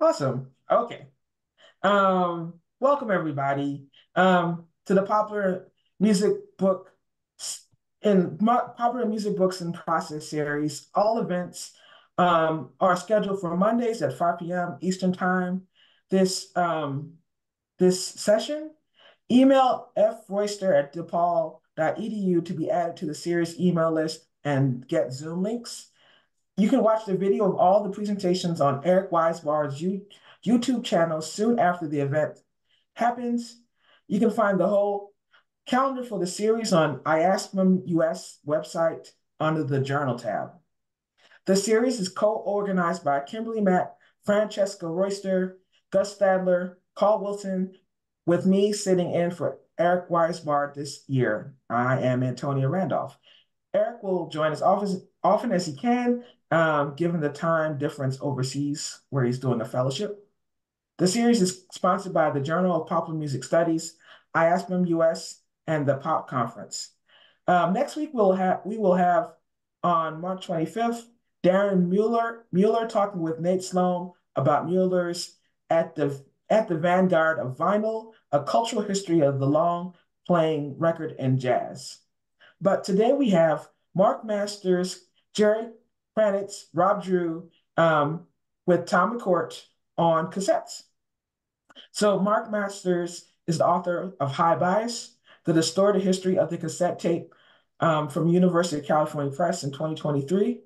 Awesome. Okay. Um, welcome everybody um, to the popular music book in popular music books and process series. All events um, are scheduled for Mondays at 5 p.m. Eastern Time. This um, this session, email froyster at depaul.edu to be added to the series email list and get Zoom links. You can watch the video of all the presentations on Eric Weisbard's YouTube channel soon after the event happens. You can find the whole calendar for the series on IASPM US website under the Journal tab. The series is co-organized by Kimberly Mack, Francesca Royster, Gus Stadler, Carl Wilson, with me sitting in for Eric Weisbard this year. I am Antonia Randolph. Eric will join us often as he can um, given the time difference overseas where he's doing the fellowship. The series is sponsored by the Journal of Popular Music Studies, IASPM US, and the Pop Conference. Um, next week we'll have we will have on March 25th Darren Mueller Mueller talking with Nate Sloan about Mueller's at the at the vanguard of vinyl, a cultural history of the long playing record and jazz. But today we have Marc Masters, Jerry Kranitz, Rob Drew, um, with Tom McCourt on cassettes. So Marc Masters is the author of High Bias, The Distorted History of the Cassette Tape um, from University of California Press in 2023.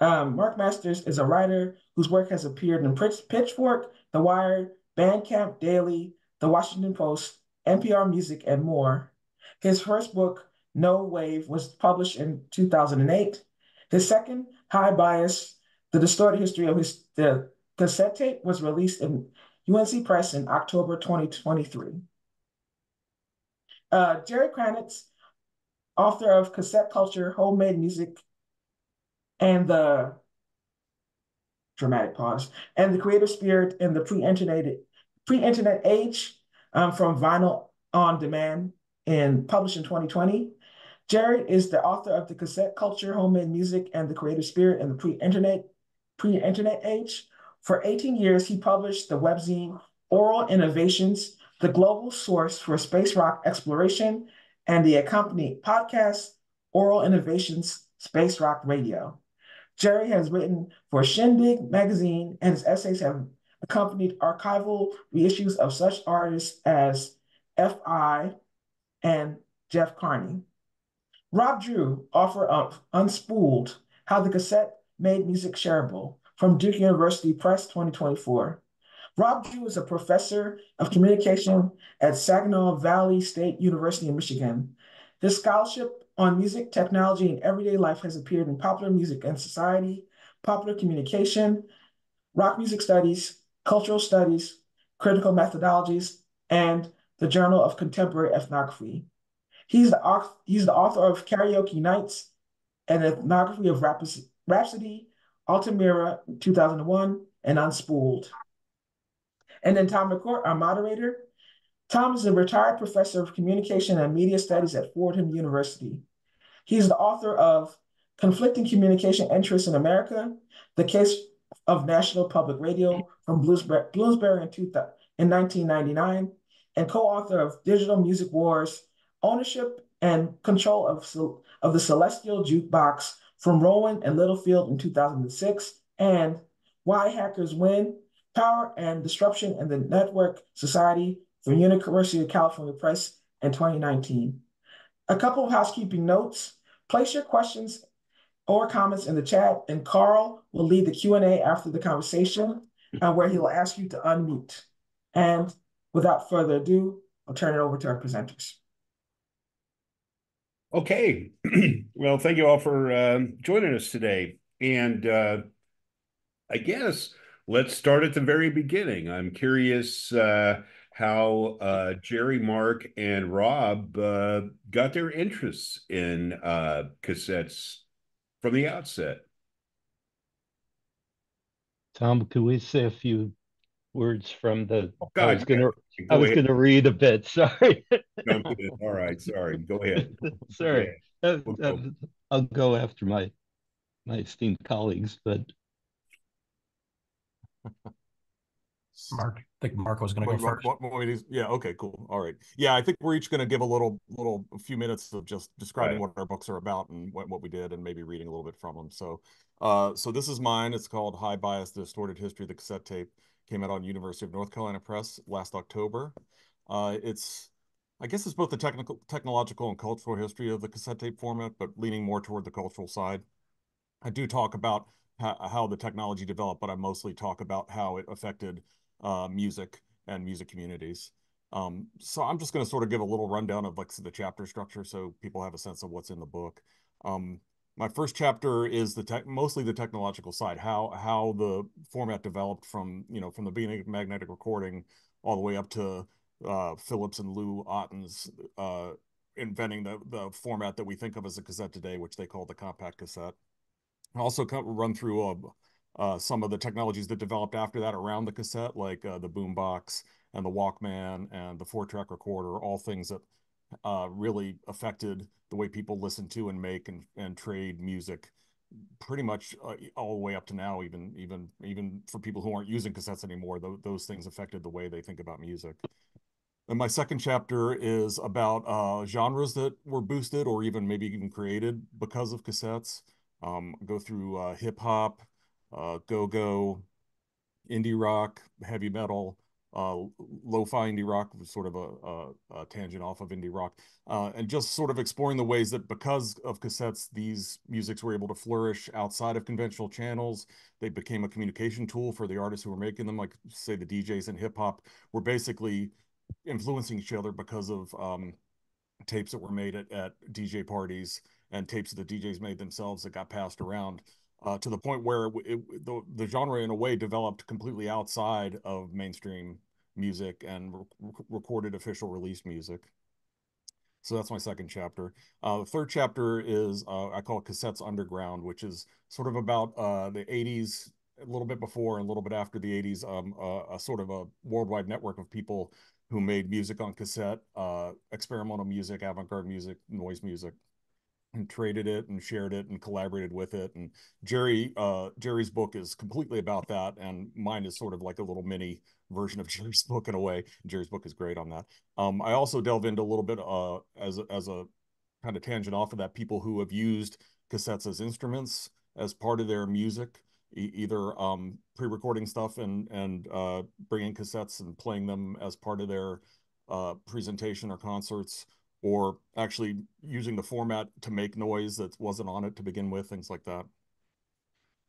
Um, Marc Masters is a writer whose work has appeared in Pitchfork, The Wire, Bandcamp Daily, The Washington Post, NPR Music, and more. His first book, No Wave, was published in 2008. His second, High Bias, The Distorted History of His the cassette tape was released in UNC Press in October 2023. Uh, Jerry Kranitz, author of Cassette Culture, Homemade Music, and the dramatic pause, and the creative spirit in the pre-internet pre-internet age um, from vinyl on demand and published in 2020. Jared is the author of the cassette culture, homemade music, and the creative spirit in the pre-internet pre-internet age. For 18 years, he published the webzine Aural Innovations, the global source for space rock exploration, and the accompanying podcast, Aural Innovations Space Rock Radio. Jerry has written for Shindig magazine, and his essays have accompanied archival reissues of such artists as F.I. and Jeff Carney. Rob Drew, author of Unspooled, How the Cassette Made Music Shareable, from Duke University Press 2024. Rob Drew is a professor of communication at Saginaw Valley State University in Michigan. His scholarship on music, technology, and everyday life has appeared in Popular Music and Society, Popular Communication, Rock Music Studies, Cultural Studies, Critical Methodologies, and the Journal of Contemporary Ethnography. He's the, he's the author of Karaoke Nights, an ethnography of Rhapsody, Altamira, 2001, and Unspooled. And then Tom McCourt, our moderator. Tom is a retired professor of communication and media studies at Fordham University. He's the author of Conflicting Communication Interests in America, The Case of National Public Radio from Bloomsbury, Bloomsbury in, in 1999, and co-author of Digital Music Wars, ownership and control of, of the Celestial Jukebox from Rowman and Littlefield in 2006, and Why Hackers Win, Power and Disruption in the Network Society from University of California Press in 2019. A couple of housekeeping notes. Place your questions or comments in the chat, and Carl will lead the Q&A after the conversation, uh, where he'll ask you to unmute. And without further ado, I'll turn it over to our presenters. Okay. well, thank you all for uh, joining us today. And uh, I guess let's start at the very beginning. I'm curious uh, how uh, Jerry, Marc, and Rob uh, got their interests in uh, cassettes from the outset. Tom, could we say a few words from the? Oh, God, I was gonna. I was gonna read a bit. Sorry. All right. Sorry. Go ahead. sorry. Go ahead. Uh, uh, I'll go after my my esteemed colleagues, but Marc, I think Marc was going to go first. What, what, what, yeah. Okay. Cool. All right. Yeah. I think we're each going to give a little, little, a few minutes of just describing right. what our books are about and what, what we did, and maybe reading a little bit from them. So, uh, so this is mine. It's called High Bias: The Distorted History of the Cassette Tape. Came out on University of North Carolina Press last October. Uh, it's, I guess, it's both the technical, technological, and cultural history of the cassette tape format, but leaning more toward the cultural side. I do talk about how, how the technology developed, but I mostly talk about how it affected uh, music and music communities. Um, so I'm just going to sort of give a little rundown of like the chapter structure so people have a sense of what's in the book. Um, my first chapter is the tech, mostly the technological side, how how the format developed from you know from the beginning of magnetic recording all the way up to uh, Philips and Lou Ottens uh, inventing the the format that we think of as a cassette today, which they call the compact cassette. I also run through a, uh, some of the technologies that developed after that around the cassette, like uh, the boombox and the Walkman and the four-track recorder, all things that uh, really affected the way people listen to and make and, and trade music pretty much uh, all the way up to now even even even for people who aren't using cassettes anymore th those things affected the way they think about music. And my second chapter is about uh, genres that were boosted or even maybe even created because of cassettes. Um, go through uh, hip hop uh, go-go, indie rock, heavy metal, uh, lo-fi indie rock was sort of a, a, a, tangent off of indie rock, uh, and just sort of exploring the ways that because of cassettes, these musics were able to flourish outside of conventional channels. They became a communication tool for the artists who were making them, like say the DJs in hip hop were basically influencing each other because of um, tapes that were made at, at DJ parties and tapes that the DJs made themselves that got passed around uh, to the point where it, the, the genre in a way developed completely outside of mainstream music and re recorded official release music. So that's my second chapter. Uh, the third chapter is uh, I call it Cassettes Underground, which is sort of about uh, the 80s, a little bit before and a little bit after the 80s, um, a sort of a worldwide network of people who made music on cassette, uh, experimental music, avant-garde music, noise music, and traded it and shared it and collaborated with it. And Jerry, uh, Jerry's book is completely about that, and mine is sort of like a little mini version of Jerry's book in a way. Jerry's book is great on that. Um, I also delve into a little bit uh, as a, as a kind of tangent off of that, people who have used cassettes as instruments as part of their music, e either um, pre-recording stuff and and uh, bringing cassettes and playing them as part of their uh, presentation or concerts or actually using the format to make noise that wasn't on it to begin with, things like that.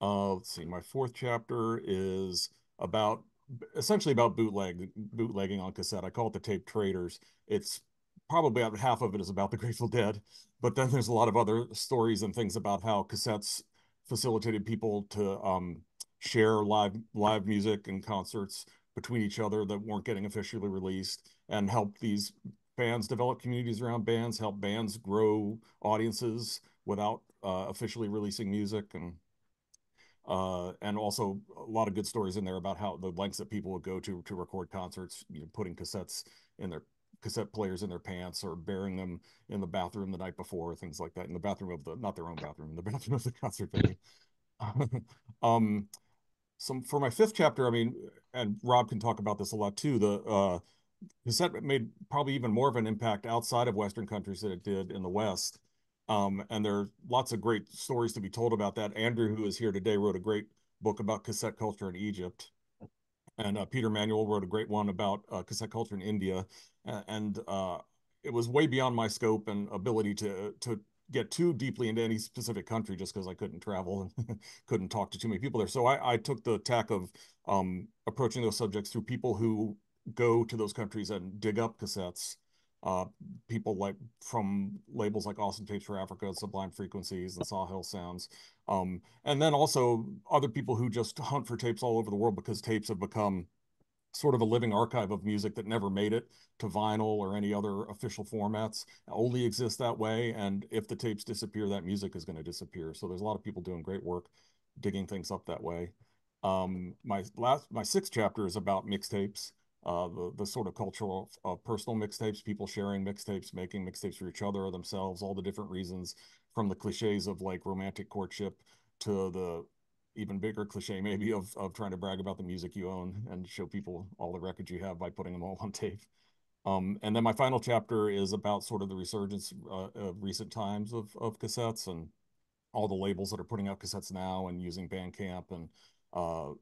Uh, let's see, my fourth chapter is about essentially about bootleg bootlegging on cassette. I call it the tape traders. It's probably about half of it is about the Grateful Dead, but then there's a lot of other stories and things about how cassettes facilitated people to um, share live live music and concerts between each other that weren't getting officially released and help these bands develop communities around bands, help bands grow audiences without uh, officially releasing music, and uh, and also a lot of good stories in there about how the lengths that people would go to to record concerts, you know, putting cassettes in their cassette players in their pants or burying them in the bathroom the night before, things like that, in the bathroom of the not their own bathroom, in the bathroom of the concert venue. um, some for my fifth chapter, I mean, and Rob can talk about this a lot too. The uh, cassette made probably even more of an impact outside of Western countries than it did in the West. Um, and there are lots of great stories to be told about that. Andrew, who is here today, wrote a great book about cassette culture in Egypt. And uh, Peter Manuel wrote a great one about uh, cassette culture in India. And uh, it was way beyond my scope and ability to, to get too deeply into any specific country just because I couldn't travel and couldn't talk to too many people there. So I, I took the tack of um, approaching those subjects through people who go to those countries and dig up cassettes. Uh, people like from labels like Awesome Tapes for Africa, Sublime Frequencies, and Sahel hill Sounds. Um, and then also other people who just hunt for tapes all over the world because tapes have become sort of a living archive of music that never made it to vinyl or any other official formats only exists that way and if the tapes disappear that music is going to disappear so there's a lot of people doing great work digging things up that way um, my last my sixth chapter is about mixtapes uh, the, the sort of culture of, of personal mixtapes, people sharing mixtapes, making mixtapes for each other or themselves, all the different reasons from the cliches of like romantic courtship to the even bigger cliche maybe of of trying to brag about the music you own and show people all the records you have by putting them all on tape. Um, and then my final chapter is about sort of the resurgence uh, of recent times of of cassettes and all the labels that are putting out cassettes now and using Bandcamp and uh,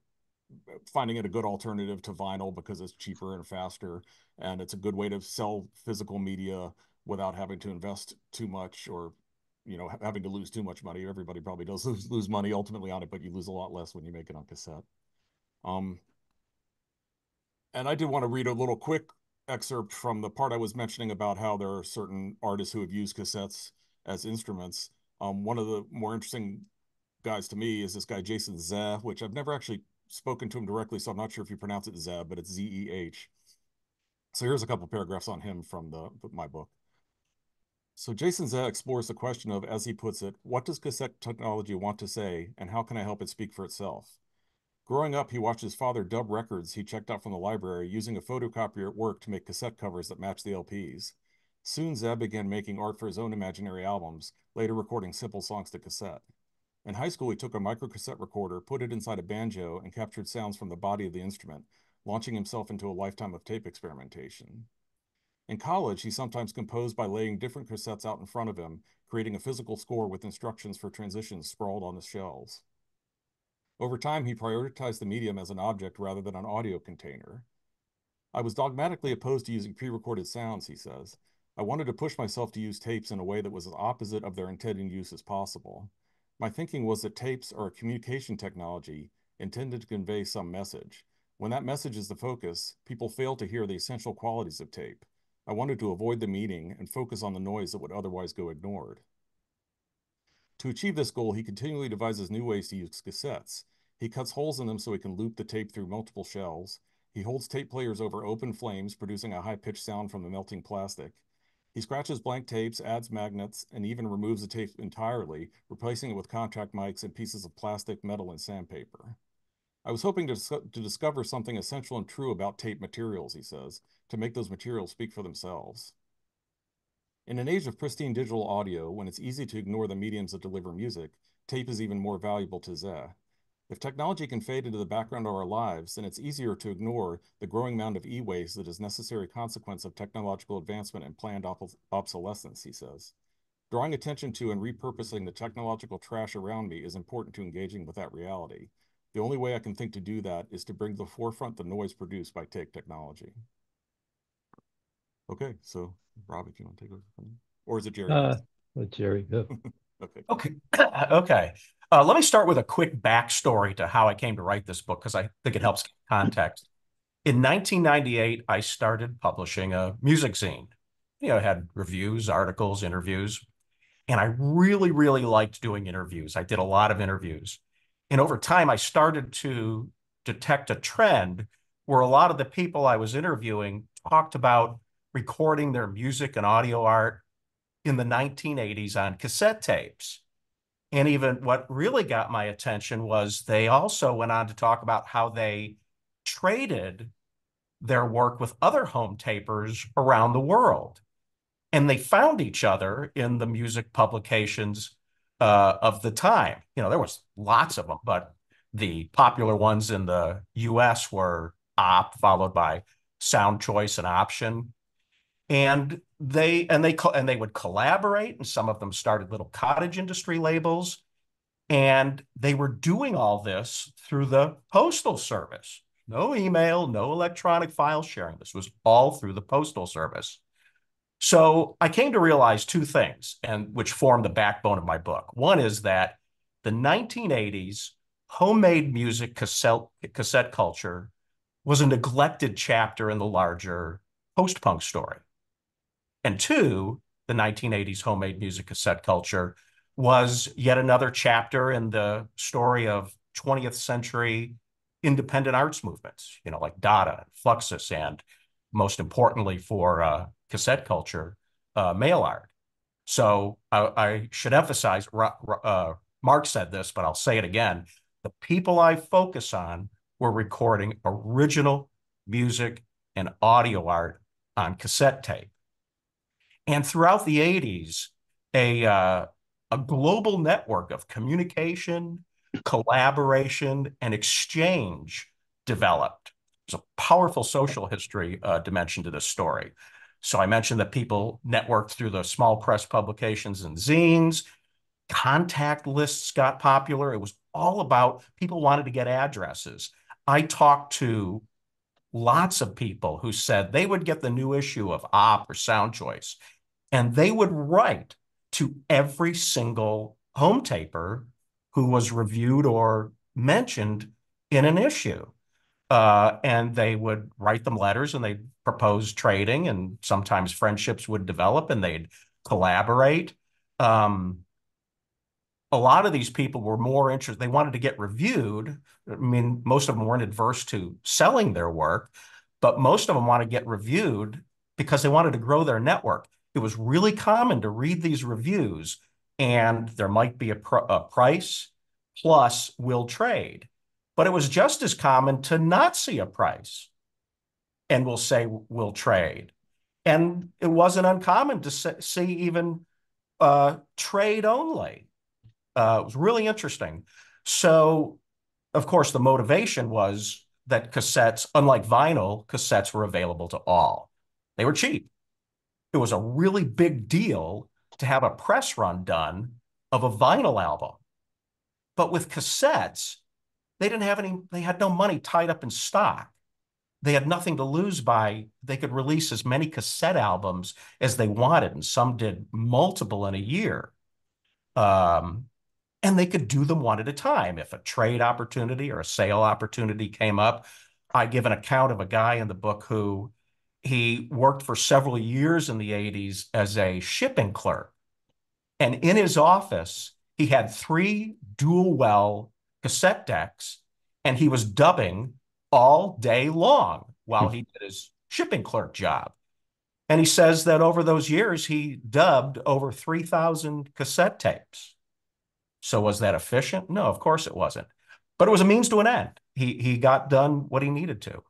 finding it a good alternative to vinyl because it's cheaper and faster and it's a good way to sell physical media without having to invest too much or you know having to lose too much money. Everybody probably does lose, money ultimately on it but you lose a lot less when you make it on cassette. Um and i did want to read a little quick excerpt from the part i was mentioning about how there are certain artists who have used cassettes as instruments. Um one of the more interesting guys to me is this guy jason zeh which i've never actually spoken to him directly, so I'm not sure if you pronounce it Zeb, but it's Z E H. So here's a couple paragraphs on him from the my book. So Jason Zeh explores the question of, as he puts it, what does cassette technology want to say, and how can I help it speak for itself? Growing up, he watched his father dub records he checked out from the library using a photocopier at work to make cassette covers that matched the LPs. Soon Zeb began making art for his own imaginary albums, later recording simple songs to cassette. In high school, he took a microcassette recorder, put it inside a banjo, and captured sounds from the body of the instrument, launching himself into a lifetime of tape experimentation. In college, he sometimes composed by laying different cassettes out in front of him, creating a physical score with instructions for transitions sprawled on the shelves. Over time, he prioritized the medium as an object rather than an audio container. I was dogmatically opposed to using pre recorded sounds, he says. I wanted to push myself to use tapes in a way that was as opposite of their intended use as possible. My thinking was that tapes are a communication technology intended to convey some message. When that message is the focus, people fail to hear the essential qualities of tape. I wanted to avoid the meaning and focus on the noise that would otherwise go ignored. To achieve this goal, he continually devises new ways to use cassettes. He cuts holes in them so he can loop the tape through multiple shells. He holds tape players over open flames, producing a high pitched sound from the melting plastic. He scratches blank tapes, adds magnets, and even removes the tape entirely, replacing it with contact mics and pieces of plastic, metal, and sandpaper. I was hoping to, to discover something essential and true about tape materials, he says, to make those materials speak for themselves. In an age of pristine digital audio, when it's easy to ignore the mediums that deliver music, tape is even more valuable to Zeh. If technology can fade into the background of our lives, then it's easier to ignore the growing mound of e-waste that is necessary consequence of technological advancement and planned obsolescence, he says. Drawing attention to and repurposing the technological trash around me is important to engaging with that reality. The only way I can think to do that is to bring to the forefront the noise produced by take technology. Okay, so Rob, if you want to take over. Or is it Jerry? Uh, Jerry go. okay. Okay. okay. Uh, let me start with a quick backstory to how I came to write this book because I think it helps context. In 1998, I started publishing a music zine. You know, I had reviews, articles, interviews, and I really, really liked doing interviews. I did a lot of interviews. And over time, I started to detect a trend where a lot of the people I was interviewing talked about recording their music and audio art in the 1980s on cassette tapes. And even what really got my attention was they also went on to talk about how they traded their work with other home tapers around the world. And they found each other in the music publications uh, of the time. You know, there was lots of them, but the popular ones in the US were Op, followed by Sound Choice and Option and they and they and they would collaborate and some of them started little cottage industry labels. And they were doing all this through the postal service. No email no electronic file sharing. This was all through the postal service. So i came to realize two things and which form the backbone of my book. One is that the 1980s homemade music cassette, cassette culture was a neglected chapter in the larger post-punk story and two, the 1980s homemade music cassette culture was yet another chapter in the story of 20th century independent arts movements, you know, like Dada and Fluxus, and most importantly for uh, cassette culture, uh, mail art. So I, I should emphasize, uh, Marc said this, but I'll say it again. The people I focus on were recording original music and audio art on cassette tape. And throughout the 80s, a, uh, a global network of communication, collaboration and exchange developed. There's a powerful social history uh, dimension to this story. So I mentioned that people networked through the small press publications and zines. Contact lists got popular. It was all about people wanted to get addresses. I talked to lots of people who said they would get the new issue of Op or Sound Choice, and they would write to every single home taper who was reviewed or mentioned in an issue. Uh, and they would write them letters and they'd propose trading, and sometimes friendships would develop and they'd collaborate. Um, a lot of these people were more interested, they wanted to get reviewed. I mean, most of them weren't adverse to selling their work, but most of them want to get reviewed because they wanted to grow their network. It was really common to read these reviews, and there might be a, pr a price plus will trade. But it was just as common to not see a price and we'll say we'll trade. And it wasn't uncommon to see even uh, trade only. Uh, it was really interesting. So, of course, the motivation was that cassettes, unlike vinyl, cassettes were available to all. They were cheap. It was a really big deal to have a press run done of a vinyl album. But with cassettes, they didn't have any, they had no money tied up in stock. They had nothing to lose by, they could release as many cassette albums as they wanted, and some did multiple in a year. Um, and they could do them one at a time. If a trade opportunity or a sale opportunity came up, I give an account of a guy in the book who he worked for several years in the 80s as a shipping clerk. And in his office, he had three dual well cassette decks, and he was dubbing all day long while he did his shipping clerk job. And he says that over those years, he dubbed over 3,000 cassette tapes. So was that efficient? No, of course it wasn't. But it was a means to an end. He, he got done what he needed to.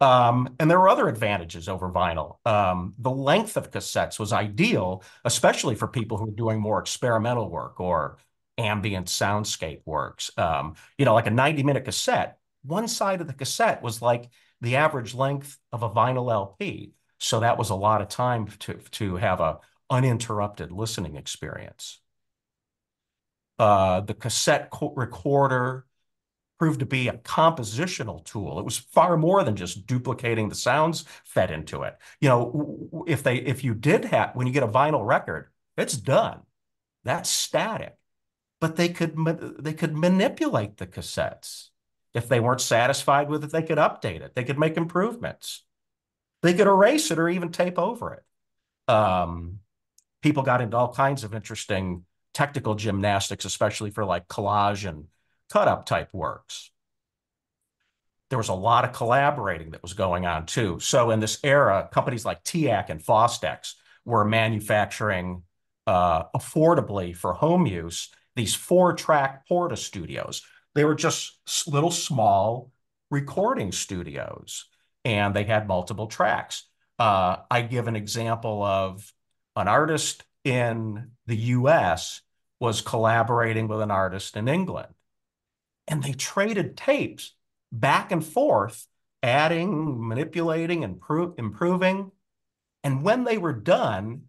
Um, and there were other advantages over vinyl. Um, the length of cassettes was ideal, especially for people who were doing more experimental work or ambient soundscape works. Um, you know, like a 90 minute cassette, one side of the cassette was like the average length of a vinyl LP. So that was a lot of time to, to have a uninterrupted listening experience. Uh, the cassette recorder proved to be a compositional tool. It was far more than just duplicating the sounds fed into it. You know, if they if you did have when you get a vinyl record, it's done. That's static. But they could they could manipulate the cassettes. If they weren't satisfied with it, they could update it. They could make improvements. They could erase it or even tape over it. Um, people got into all kinds of interesting technical gymnastics, especially for like collage and cut up type works. There was a lot of collaborating that was going on too. So in this era, companies like TEAC and Fostex were manufacturing uh, affordably for home use these four track Porta studios. They were just little small recording studios and they had multiple tracks. Uh, I give an example of an artist in the US was collaborating with an artist in England and they traded tapes back and forth, adding, manipulating, and improving. And when they were done,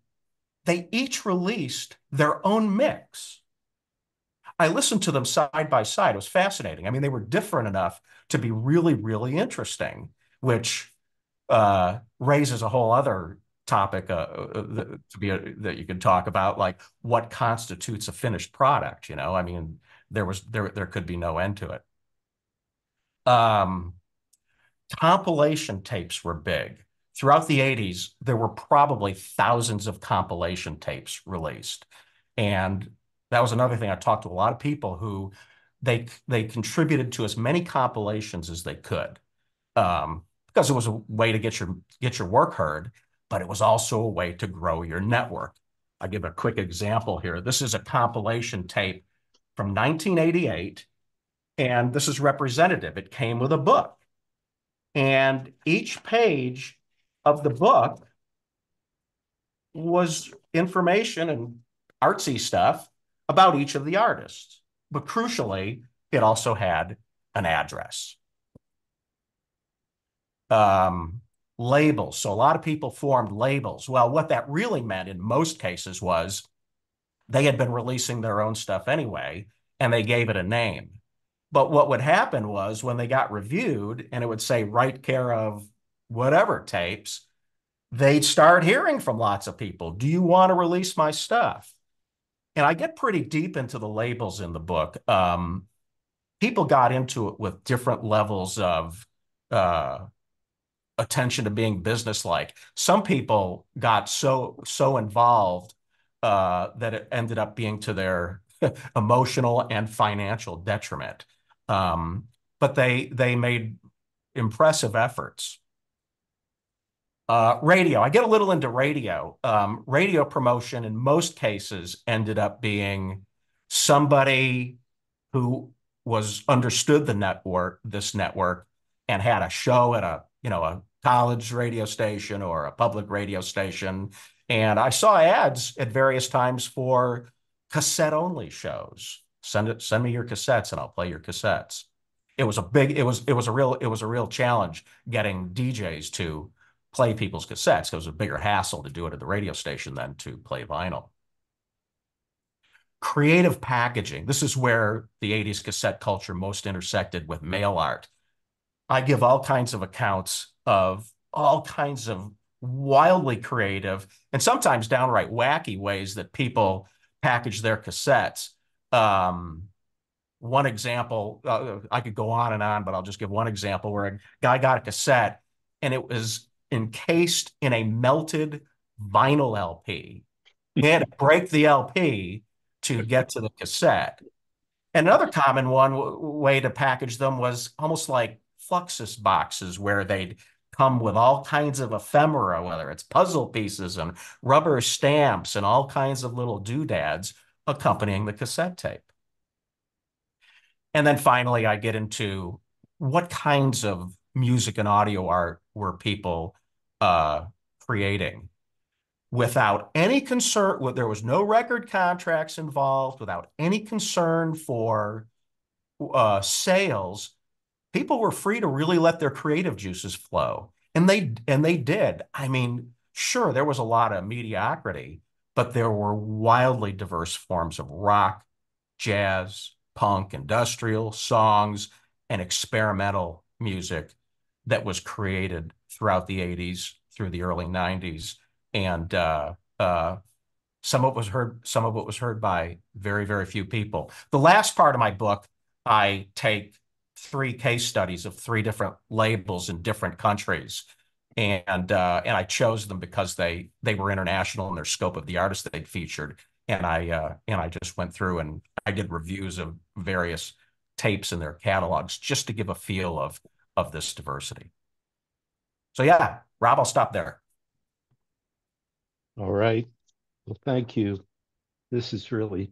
they each released their own mix. I listened to them side by side. It was fascinating. I mean, they were different enough to be really, really interesting, which uh, raises a whole other topic uh, uh to be a, that you can talk about, like what constitutes a finished product. You know, I mean, there was there there could be no end to it. Um, compilation tapes were big. Throughout the 80s, there were probably thousands of compilation tapes released. And that was another thing. I talked to a lot of people who they they contributed to as many compilations as they could. Um, because it was a way to get your get your work heard, but it was also a way to grow your network. I'll give a quick example here. This is a compilation tape from 1988, and this is representative. It came with a book. And each page of the book was information and artsy stuff about each of the artists. but crucially, it also had an address. Um, labels. So a lot of people formed labels. Well, what that really meant in most cases was they had been releasing their own stuff anyway, and they gave it a name. But what would happen was when they got reviewed and it would say right care of whatever tapes, they'd start hearing from lots of people, do you want to release my stuff? And I get pretty deep into the labels in the book. Um, people got into it with different levels of uh, attention to being businesslike. Some people got so so involved uh, that it ended up being to their emotional and financial detriment. Um, but they they made impressive efforts. Uh, radio, I get a little into radio. Um, radio promotion in most cases ended up being somebody who was understood the network, this network, and had a show at a you know a college radio station or a public radio station. And I saw ads at various times for cassette only shows. Send it, send me your cassettes and I'll play your cassettes. It was a big, it was, it was a real, it was a real challenge getting DJs to play people's cassettes. It was a bigger hassle to do it at the radio station than to play vinyl. Creative packaging. This is where the 80s cassette culture most intersected with mail art. I give all kinds of accounts of all kinds of wildly creative and sometimes downright wacky ways that people package their cassettes. Um, one example, uh, I could go on and on, but I'll just give one example where a guy got a cassette and it was encased in a melted vinyl LP. He had to break the LP to get to the cassette. And Another common one way to package them was almost like Fluxus boxes where they'd come with all kinds of ephemera, whether it's puzzle pieces and rubber stamps and all kinds of little doodads accompanying the cassette tape. And then finally, I get into what kinds of music and audio art were people uh, creating without any concern, there was no record contracts involved, without any concern for uh, sales people were free to really let their creative juices flow. And they and they did. I mean, sure, there was a lot of mediocrity, but there were wildly diverse forms of rock, jazz, punk, industrial songs, and experimental music that was created throughout the 80s through the early 90s. And uh, uh, some of it was heard, some of it was heard by very, very few people. The last part of my book, I take three case studies of three different labels in different countries. And uh, and I chose them because they they were international in their scope of the artists they'd featured. And I uh, and I just went through and I did reviews of various tapes in their catalogs just to give a feel of of this diversity. So yeah, Rob, I'll stop there. All right. Well, thank you. This is really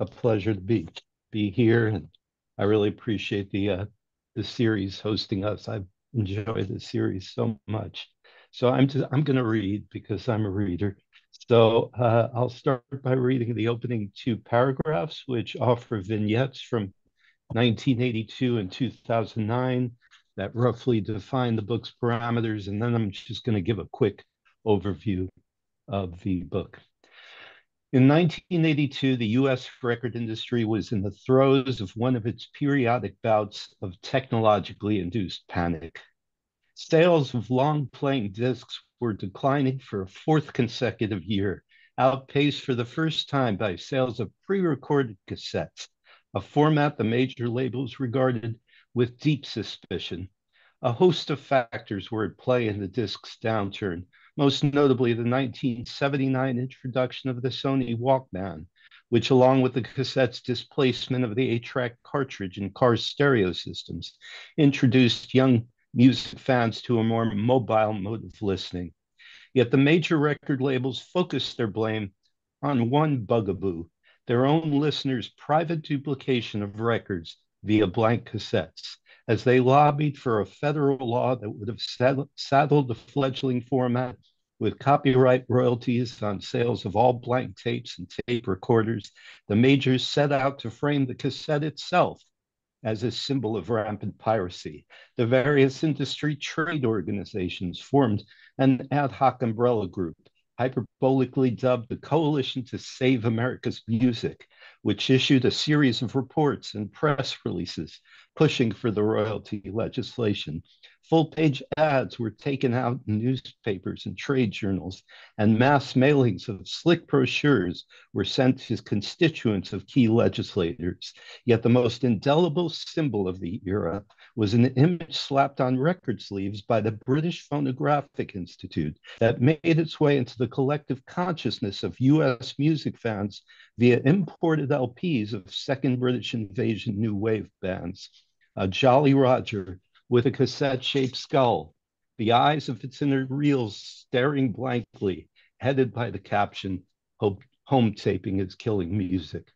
a pleasure to be be here and I really appreciate the uh, the series hosting us. I've enjoyed the series so much. So I'm just, I'm going to read because I'm a reader. So uh, I'll start by reading the opening two paragraphs, which offer vignettes from 1982 and 2009 that roughly define the book's parameters. And then I'm just going to give a quick overview of the book. In 1982, the US record industry was in the throes of one of its periodic bouts of technologically induced panic. Sales of long playing discs were declining for a fourth consecutive year, outpaced for the first time by sales of pre recorded cassettes, a format the major labels regarded with deep suspicion. A host of factors were at play in the disc's downturn, most notably the 1979 introduction of the Sony Walkman, which, along with the cassette's displacement of the eight track cartridge in car stereo systems, introduced young music fans to a more mobile mode of listening. Yet the major record labels focused their blame on one bugaboo their own listeners' private duplication of records via blank cassettes as they lobbied for a federal law that would have saddled the fledgling format with copyright royalties on sales of all blank tapes and tape recorders, the majors set out to frame the cassette itself as a symbol of rampant piracy. The various industry trade organizations formed an ad hoc umbrella group, hyperbolically dubbed the Coalition to Save America's Music, which issued a series of reports and press releases pushing for the royalty legislation Full page ads were taken out in newspapers and trade journals, and mass mailings of slick brochures were sent to constituents of key legislators. Yet the most indelible symbol of the era was an image slapped on record sleeves by the British Phonographic Institute that made its way into the collective consciousness of US music fans via imported LPs of second British invasion new wave bands. Uh, Jolly Roger, with a cassette shaped skull, the eyes of its inner reels staring blankly, headed by the caption, Home taping is killing music.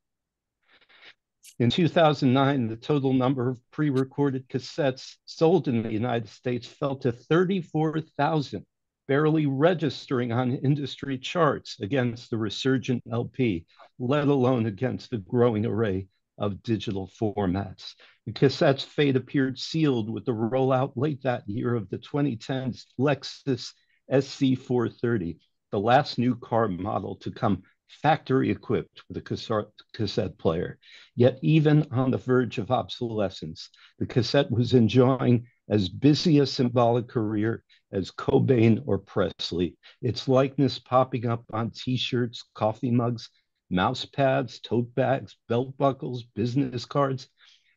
In 2009, the total number of pre recorded cassettes sold in the United States fell to 34,000, barely registering on industry charts against the resurgent LP, let alone against the growing array of digital formats. The cassette's fate appeared sealed with the rollout late that year of the 2010 Lexus SC430, the last new car model to come factory equipped with a cassette player. Yet, even on the verge of obsolescence, the cassette was enjoying as busy a symbolic career as Cobain or Presley, its likeness popping up on t shirts, coffee mugs, mouse pads, tote bags, belt buckles, business cards,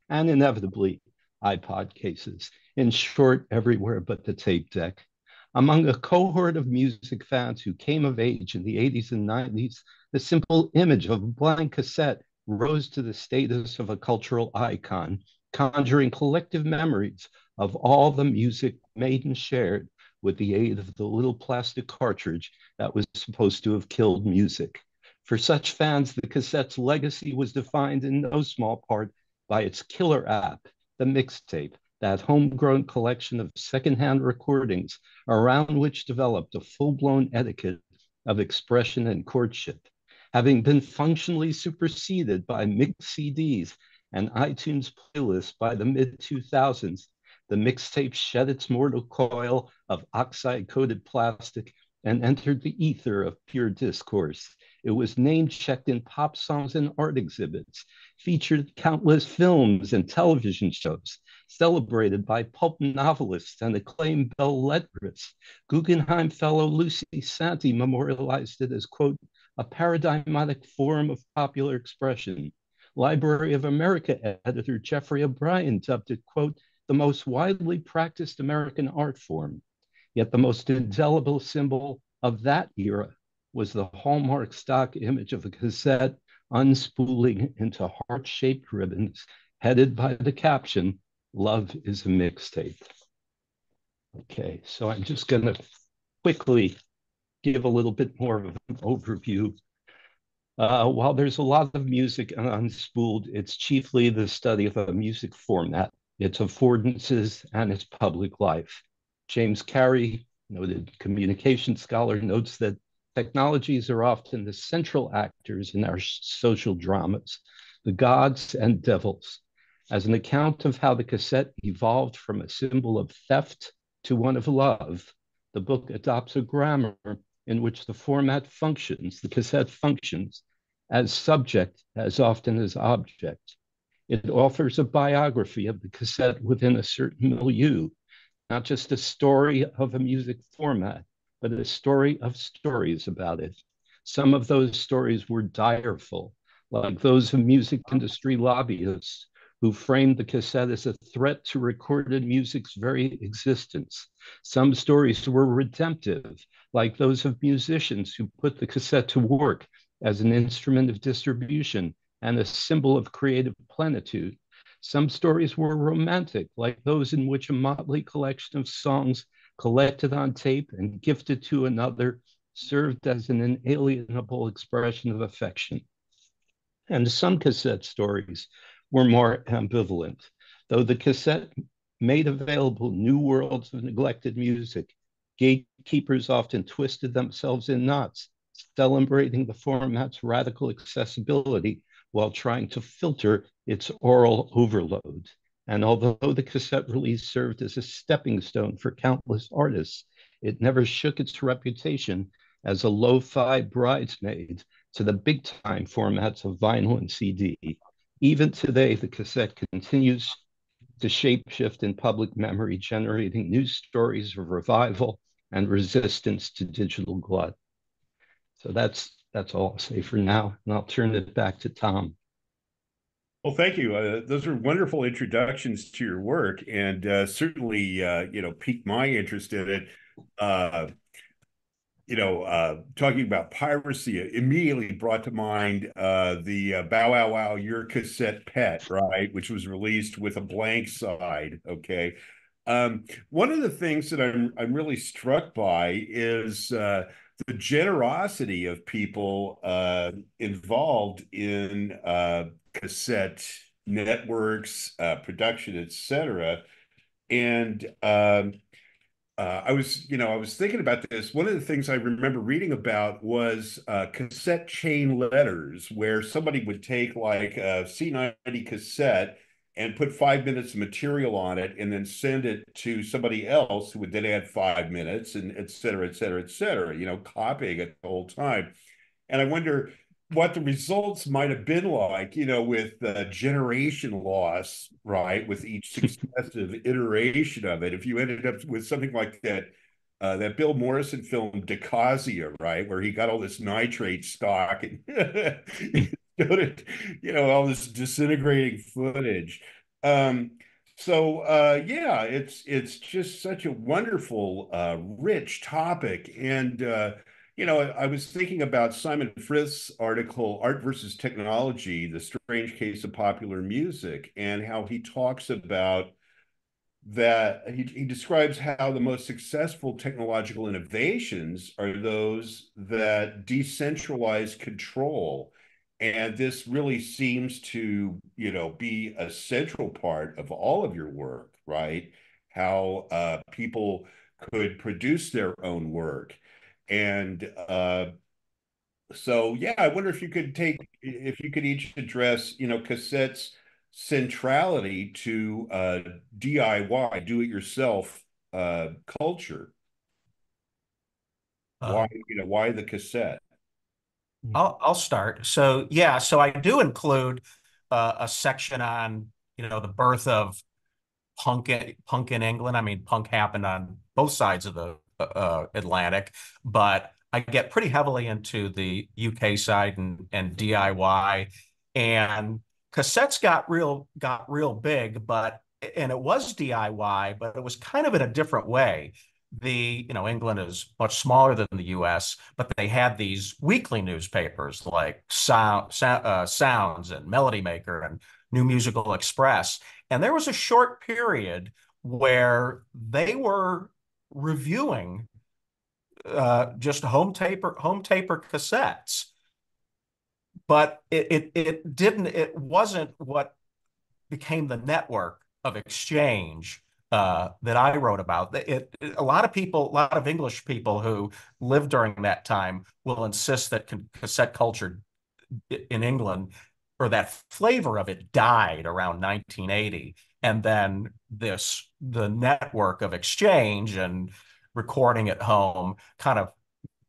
and inevitably iPod cases. In short, everywhere but the tape deck. Among a cohort of music fans who came of age in the 80s and 90s, the simple image of a blank cassette rose to the status of a cultural icon, conjuring collective memories of all the music made and shared with the aid of the little plastic cartridge that was supposed to have killed music. For such fans, the cassette's legacy was defined in no small part by its killer app, the mixtape, that homegrown collection of secondhand recordings around which developed a full blown etiquette of expression and courtship. Having been functionally superseded by mixed CDs and iTunes playlists by the mid 2000s, the mixtape shed its mortal coil of oxide coated plastic and entered the ether of pure discourse. It was name checked in pop songs and art exhibits, featured countless films and television shows, celebrated by pulp novelists and acclaimed belles lettres. Guggenheim fellow Lucy Sante memorialized it as, quote, a paradigmatic form of popular expression. Library of America editor Geoffrey O'Brien dubbed it, quote, the most widely practiced American art form. Yet the most indelible symbol of that era was the hallmark stock image of a cassette unspooling into heart shaped ribbons, headed by the caption, Love is a Mixtape. Okay, so I'm just going to quickly give a little bit more of an overview. Uh, while there's a lot of music unspooled, it's chiefly the study of a music format, its affordances, and its public life. James Carey, noted communication scholar, notes that technologies are often the central actors in our social dramas, the gods and devils, as an account of how the cassette evolved from a symbol of theft to one of love. The book adopts a grammar in which the format functions, the cassette functions, as subject as often as object. It offers a biography of the cassette within a certain milieu, not just a story of a music format, but a story of stories about it. Some of those stories were direful, like those of music industry lobbyists who framed the cassette as a threat to recorded music's very existence. Some stories were redemptive, like those of musicians who put the cassette to work as an instrument of distribution and a symbol of creative plenitude. Some stories were romantic, like those in which a motley collection of songs collected on tape and gifted to another served as an inalienable expression of affection. And some cassette stories were more ambivalent, though the cassette made available new worlds of neglected music. Gatekeepers often twisted themselves in knots, celebrating the format's radical accessibility while trying to filter its aural overload. And although the cassette release served as a stepping stone for countless artists, it never shook its reputation as a lo fi bridesmaid to the big time formats of vinyl and CD. Even today, the cassette continues to shapeshift in public memory, generating new stories of revival and resistance to digital glut. So that's that's all I'll say for now, and I'll turn it back to Tom. Well, thank you. Uh, those are wonderful introductions to your work, and uh, certainly, uh, you know, piqued my interest in it. Uh, you know, uh, talking about piracy immediately brought to mind uh, the Bow Wow Wow Your Cassette Pet, right, which was released with a blank side. Okay, um, one of the things that I'm I'm really struck by is the generosity of people uh, involved in uh, cassette networks, production, etc. And um, uh, I was, you know, I was thinking about this. One of the things I remember reading about was uh, cassette chain letters, where somebody would take like a C90 cassette and put five minutes of material on it, and then send it to somebody else who would then add five minutes, and et cetera, et cetera, et cetera. You know, copying it the whole time. And I wonder, what the results might have been like, you know, with the generation loss, right, with each successive iteration of it. If you ended up with something like that, uh, that Bill Morrison film Decasia, right, where he got all this nitrate stock and you know all this disintegrating footage. Um, so uh, yeah, it's it's just such a wonderful, uh, rich topic, and uh, you know, I was thinking about Simon Frith's article, Art versus Technology, The Strange Case of Popular Music, and how he talks about that. He, he describes how the most successful technological innovations are those that decentralize control. And this really seems to, you know, be a central part of all of your work, right? How uh, people could produce their own work and uh, so, yeah, I wonder if you could take, if you could each address, you know, cassettes centrality to uh, DIY, do it yourself uh, culture. Uh, why, you know, why the cassette? I'll I'll start. So yeah, so I do include uh, a section on you know the birth of punk punk in England. I mean, punk happened on both sides of the uh, Atlantic, but I get pretty heavily into the UK side and and DIY, and cassettes got real got real big, but and it was DIY, but it was kind of in a different way. The you know England is much smaller than the U.S., but they had these weekly newspapers like Sound, uh, Sounds and Melody Maker and New Musical Express, and there was a short period where they were reviewing uh, just home taper home taper cassettes, but it, it it didn't it wasn't what became the network of exchange uh, that I wrote about. It, it, a lot of people, a lot of English people who lived during that time will insist that cassette culture in England or that flavor of it died around 1980 and then this the network of exchange and recording at home kind of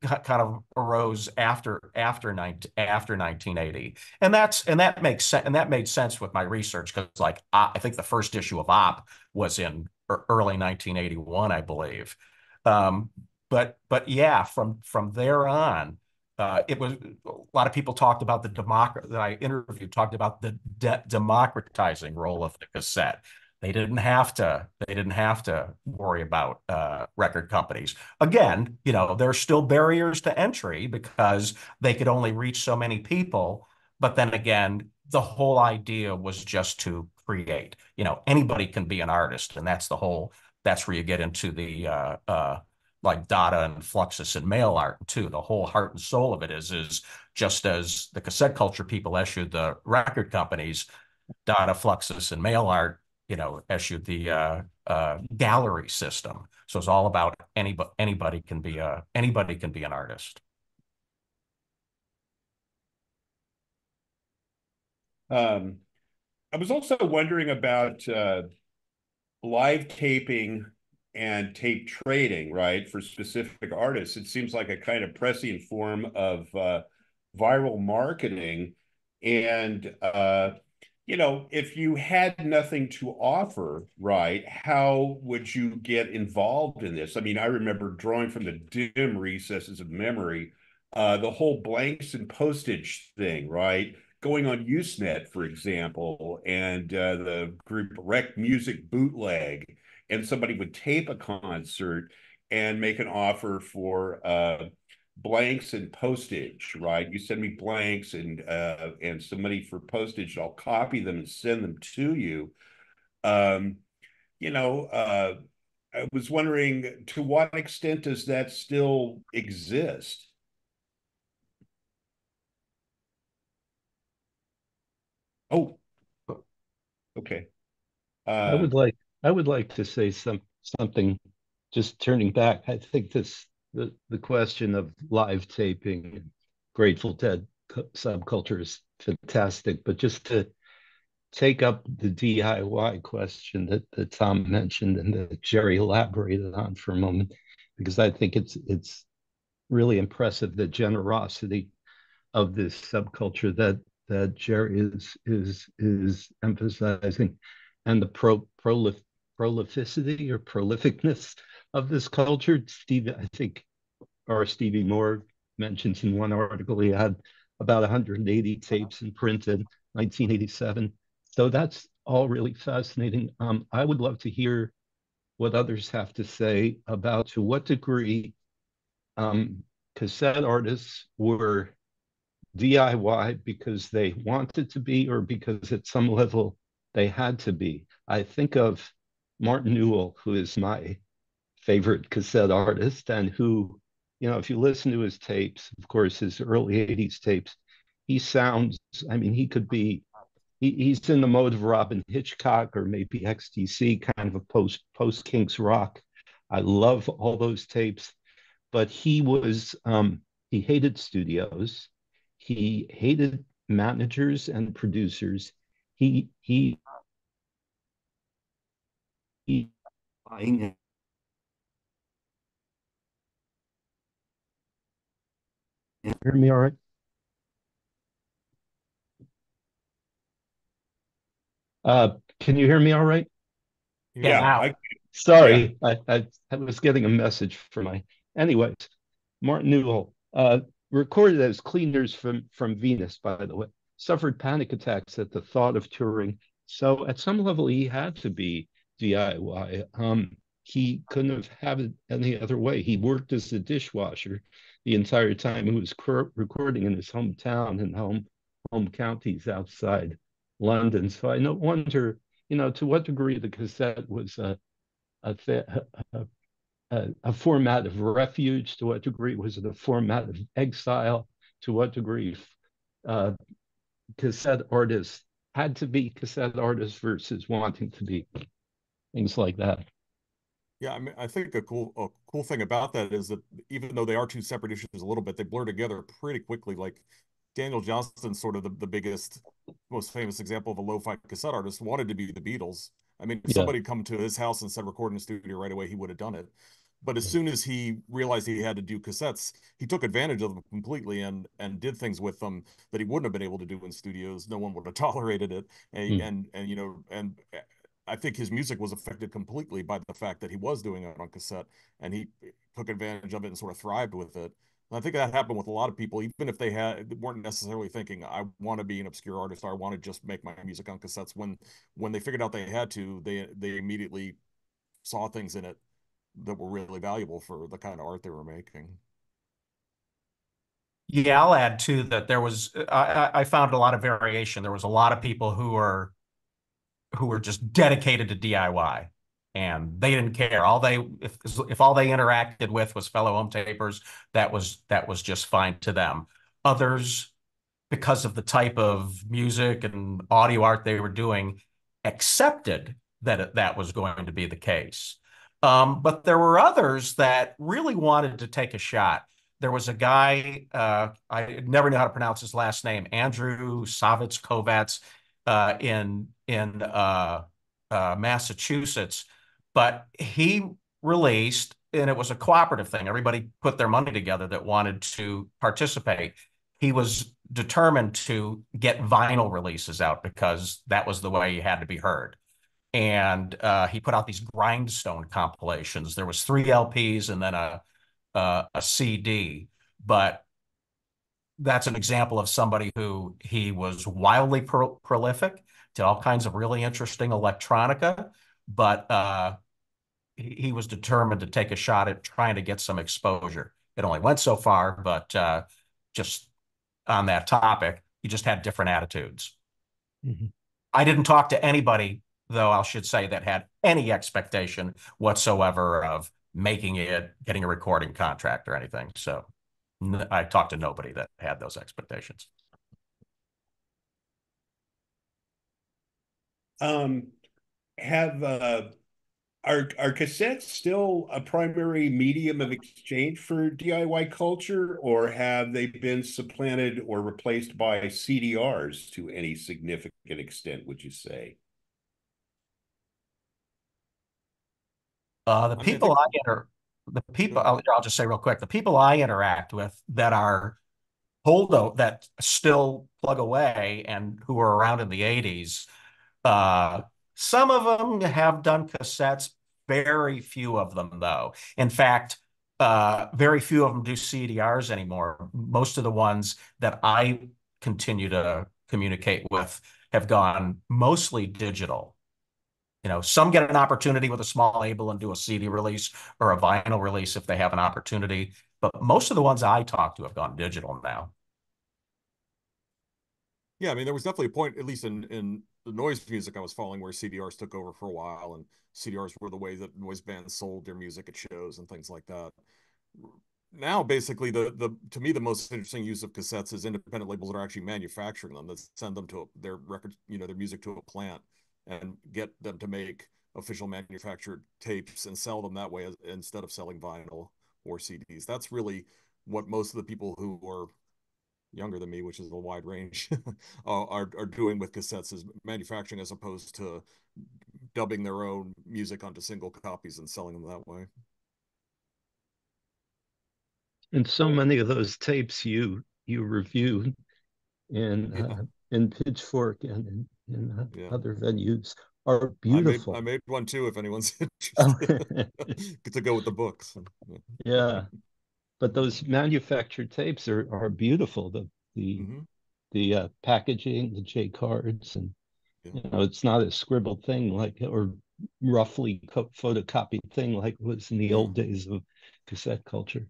kind of arose after after 19, after 1980 and that's and that makes sense and that made sense with my research because like I, I, think the first issue of op was in early 1981 i believe. Um, but but yeah from from there on uh, it was a lot of people talked about the democrat that I interviewed talked about the de democratizing role of the cassette. They didn't have to. They didn't have to worry about uh, record companies. Again, you know, there are still barriers to entry because they could only reach so many people. But then again, the whole idea was just to create. You know, anybody can be an artist, and that's the whole. That's where you get into the uh, uh, like Dada and Fluxus and mail art too. The whole heart and soul of it is is just as the cassette culture people issued the record companies, Dada, Fluxus, and mail art you know, issued the uh, uh, gallery system. So it's all about anybody. Anybody can be a anybody can be an artist. Um, I was also wondering about uh, live taping and tape trading, right, for specific artists. It seems like a kind of prescient form of uh, viral marketing. And, uh, you know, if you had nothing to offer, right, how would you get involved in this? I mean, I remember drawing from the dim recesses of memory uh, the whole blanks and postage thing, right? going on Usenet, for example, and uh, the group Rec Music Bootleg, and somebody would tape a concert and make an offer for uh, blanks and postage, right? You send me blanks and uh, and some money for postage. I'll copy them and send them to you. Um, you know, uh, I was wondering to what extent does that still exist? Oh, okay. I would like I would like to say some something. Just turning back, I think this the the question of live taping, Grateful Dead subculture is fantastic. But just to take up the DIY question that, that Tom mentioned and that Jerry elaborated on for a moment, because I think it's it's really impressive the generosity of this subculture that that Jerry is is is emphasizing, and the pro prolif prolificity or prolificness of this culture. Steve, I think, R. Stevie Moore mentions in one article he had about 180 tapes in print in 1987. So that's all really fascinating. Um, I would love to hear what others have to say about to what degree um, cassette artists were DIY because they wanted to be or because at some level they had to be. I think of Martin Newell, who is my favorite cassette artist and who, you know, if you listen to his tapes, of course, his early 80s tapes, he sounds, I mean, he could be, he, he's in the mode of Robyn Hitchcock or maybe XTC, kind of a post post Kinks rock. I love all those tapes, but he was, um, he hated studios he hated managers and producers. He he he buying hear me all right? Uh, can you hear me all right? Yeah. I, Sorry, yeah. I, I, I was getting a message for my. Anyways, Martin Newell. Uh, recorded as cleaners from, from Venus, by the way, suffered panic attacks at the thought of touring. So at some level, he had to be DIY. Um, he couldn't have had it any other way. He worked as a dishwasher the entire time. He was recording in his hometown and home home counties outside London. So I no wonder, you know, to what degree the cassette was a a, a, a, a, format of refuge? To what degree was it a format of exile? To what degree uh, cassette artists had to be cassette artists versus wanting to be things like that? Yeah, I mean, I think a cool a cool thing about that is that even though they are two separate issues a little bit, they blur together pretty quickly. Like Daniel Johnston's sort of the, the biggest, most famous example of a lo-fi cassette artist wanted to be the Beatles. I mean, if yeah. somebody come to his house and said record in the studio right away, he would have done it. But as soon as he realized he had to do cassettes, he took advantage of them completely and and did things with them that he wouldn't have been able to do in studios. No one would have tolerated it, and mm. and, and you know and. I think his music was affected completely by the fact that he was doing it on cassette and he took advantage of it and sort of thrived with it. And I think that happened with a lot of people, even if they had weren't necessarily thinking, I want to be an obscure artist or I want to just make my music on cassettes. When when they figured out they had to, they they immediately saw things in it that were really valuable for the kind of art they were making. Yeah, I'll add too that there was I, I found a lot of variation. There was a lot of people who were who were just dedicated to DIY and they didn't care. All they if if all they interacted with was fellow home tapers, that was that was just fine to them. Others, because of the type of music and audio art they were doing, accepted that it, that was going to be the case. Um, but there were others that really wanted to take a shot. There was a guy, uh, I never knew how to pronounce his last name, Andrew Savitz Kovats uh, in, in uh, uh, Massachusetts, but he released, and it was a cooperative thing. Everybody put their money together that wanted to participate. He was determined to get vinyl releases out because that was the way he had to be heard and uh, he put out these grindstone compilations. There was three LPs and then a a, a CD, but that's an example of somebody who he was wildly pro prolific, to all kinds of really interesting electronica, but uh, he, he, was determined to take a shot at trying to get some exposure. It only went so far, but uh, just on that topic, he just had different attitudes. Mm -hmm. I didn't talk to anybody though I should say that had any expectation whatsoever of making it, getting a recording contract or anything. So I talked to nobody that had those expectations. Um, have uh, are are cassettes still a primary medium of exchange for DIY culture, or have they been supplanted or replaced by CDRs to any significant extent? Would you say? Uh, the I people I, inter, the people I'll, I'll, just say real quick, the people I interact with that are holdo that still plug away and who are around in the 80s, uh, some of them have done cassettes, very few of them though. In fact, uh, very few of them do CDRs anymore. Most of the ones that I continue to communicate with have gone mostly digital. You know, some get an opportunity with a small label and do a CD release or a vinyl release if they have an opportunity. But most of the ones I talk to have gone digital now. Yeah, I mean, there was definitely a point, at least in in the noise music I was following, where CDRs took over for a while, and CDRs were the way that noise bands sold their music at shows and things like that. Now, basically, the the to me the most interesting use of cassettes is independent labels that are actually manufacturing them that send them to a, their record, you know, their music to a plant and get them to make official manufactured tapes and sell them that way as, instead of selling vinyl or CDs. That's really what most of the people who are younger than me, which is a wide range, are are doing with cassettes is manufacturing as opposed to dubbing their own music onto single copies and selling them that way. And so many of those tapes you you review in yeah. uh, in Pitchfork and in yeah. other venues are beautiful. I made, I made, one too, if anyone's interested to go with the books. yeah, but those manufactured tapes are are beautiful. The the mm-hmm. the uh, packaging, the J cards, and yeah. you know, it's not a scribbled thing like or roughly co- photocopied thing like it was in the old days of cassette culture.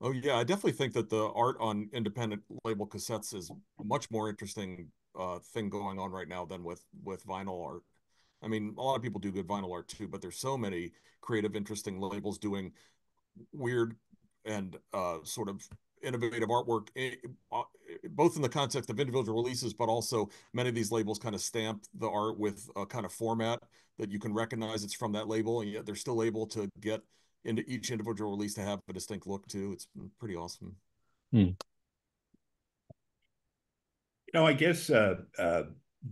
Oh yeah, I definitely think that the art on independent label cassettes is much more interesting uh, thing going on right now than with with vinyl art. I mean, a lot of people do good vinyl art too, but there's so many creative, interesting labels doing weird and uh, sort of innovative artwork, eh, uh, both in the context of individual releases, but also many of these labels kind of stamp the art with a kind of format that you can recognize it's from that label, and yet they're still able to get into each individual release to have a distinct look too. It's pretty awesome. Hmm. Know, I guess uh, uh,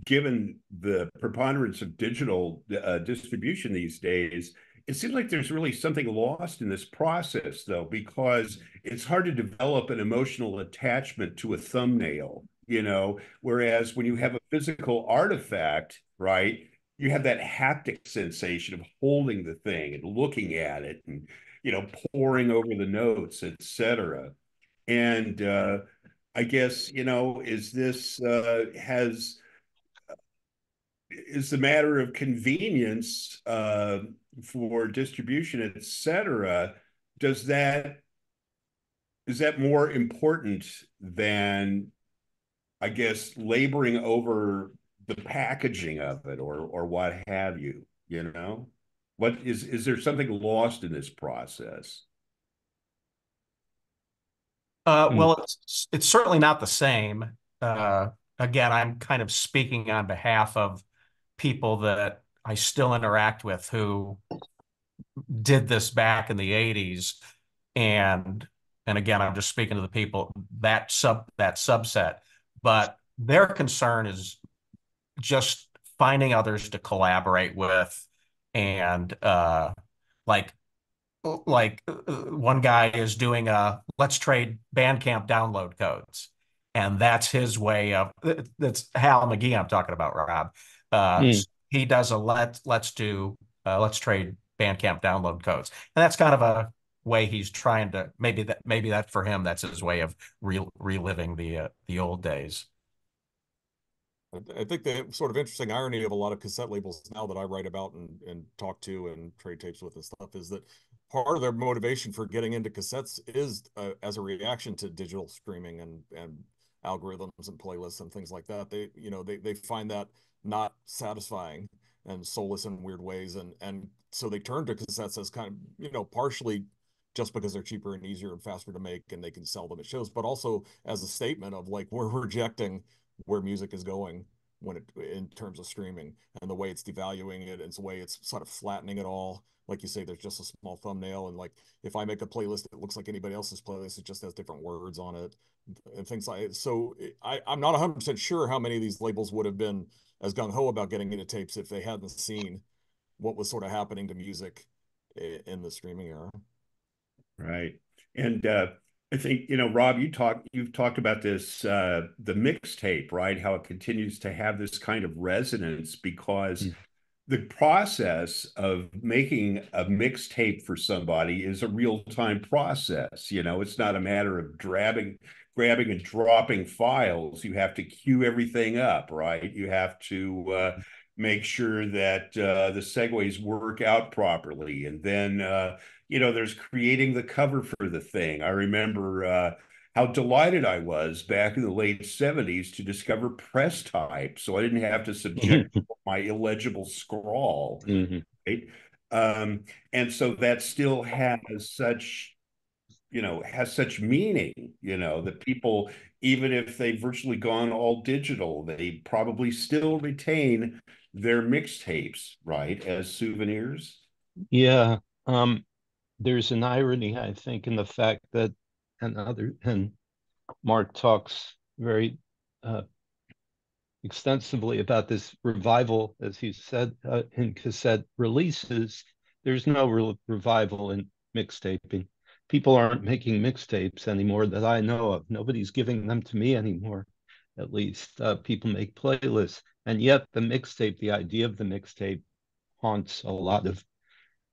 given the preponderance of digital uh, distribution these days, it seems like there's really something lost in this process, though, because it's hard to develop an emotional attachment to a thumbnail, you know, whereas when you have a physical artifact, right, you have that haptic sensation of holding the thing and looking at it and, you know, poring over the notes, et cetera. And, uh, I guess, you know, is this uh, has is the matter of convenience uh, for distribution, et cetera, does that is that more important than I guess laboring over the packaging of it or or what have you, you know? What is is there something lost in this process? Uh, hmm. well, it's it's certainly not the same. Uh, again, I'm kind of speaking on behalf of people that I still interact with who did this back in the 80s and and again i'm just speaking to the people that sub that subset but their concern is just finding others to collaborate with and uh like like uh, one guy is doing a let's trade bandcamp download codes. And that's his way of that's hal mcgee i'm talking about rob. Uh mm. he does a let let's do uh, let's trade bandcamp download codes. And that's kind of a way he's trying to maybe that maybe that for him that's his way of re- reliving the uh, the old days. I think the sort of interesting irony of a lot of cassette labels now that I write about and, and talk to and trade tapes with and stuff is that part of their motivation for getting into cassettes is uh, as a reaction to digital streaming and and algorithms and playlists and things like that. They you know they they find that not satisfying and soulless in weird ways and and so they turn to cassettes as kind of you know partially just because they're cheaper and easier and faster to make and they can sell them at shows, but also as a statement of like we're rejecting where music is going when it in terms of streaming and the way it's devaluing it and the way it's sort of flattening it all. Like you say there's just a small thumbnail and like if i make a playlist that looks like anybody else's playlist. It just has different words on it and things like so i i'm not 100% sure how many of these labels would have been as gung-ho about getting into tapes if they hadn't seen what was sort of happening to music in the streaming era. Right. And uh I think you know, Rob. You talk. You've talked about this, uh, the mixtape, right? How it continues to have this kind of resonance because mm. the process of making a mixtape for somebody is a real time process. You know, it's not a matter of grabbing, grabbing and dropping files. You have to queue everything up, right? You have to uh, make sure that uh, the segues work out properly, and then uh, you know, there's creating the cover for the thing. I remember uh, how delighted I was back in the late 70s to discover press type. So I didn't have to subject my illegible scrawl. Mm-hmm. Right? Um, and so that still has such, you know, has such meaning, you know, that people, even if they've virtually gone all digital, they probably still retain their mixtapes, right, as souvenirs. Yeah. Um, there's an irony, I think, in the fact that and other and Marc talks very uh, extensively about this revival, as he said uh, in cassette releases. There's no re- revival in mixtaping. People aren't making mixtapes anymore that I know of. Nobody's giving them to me anymore. At least uh, people make playlists, and yet the mixtape, the idea of the mixtape, haunts a lot of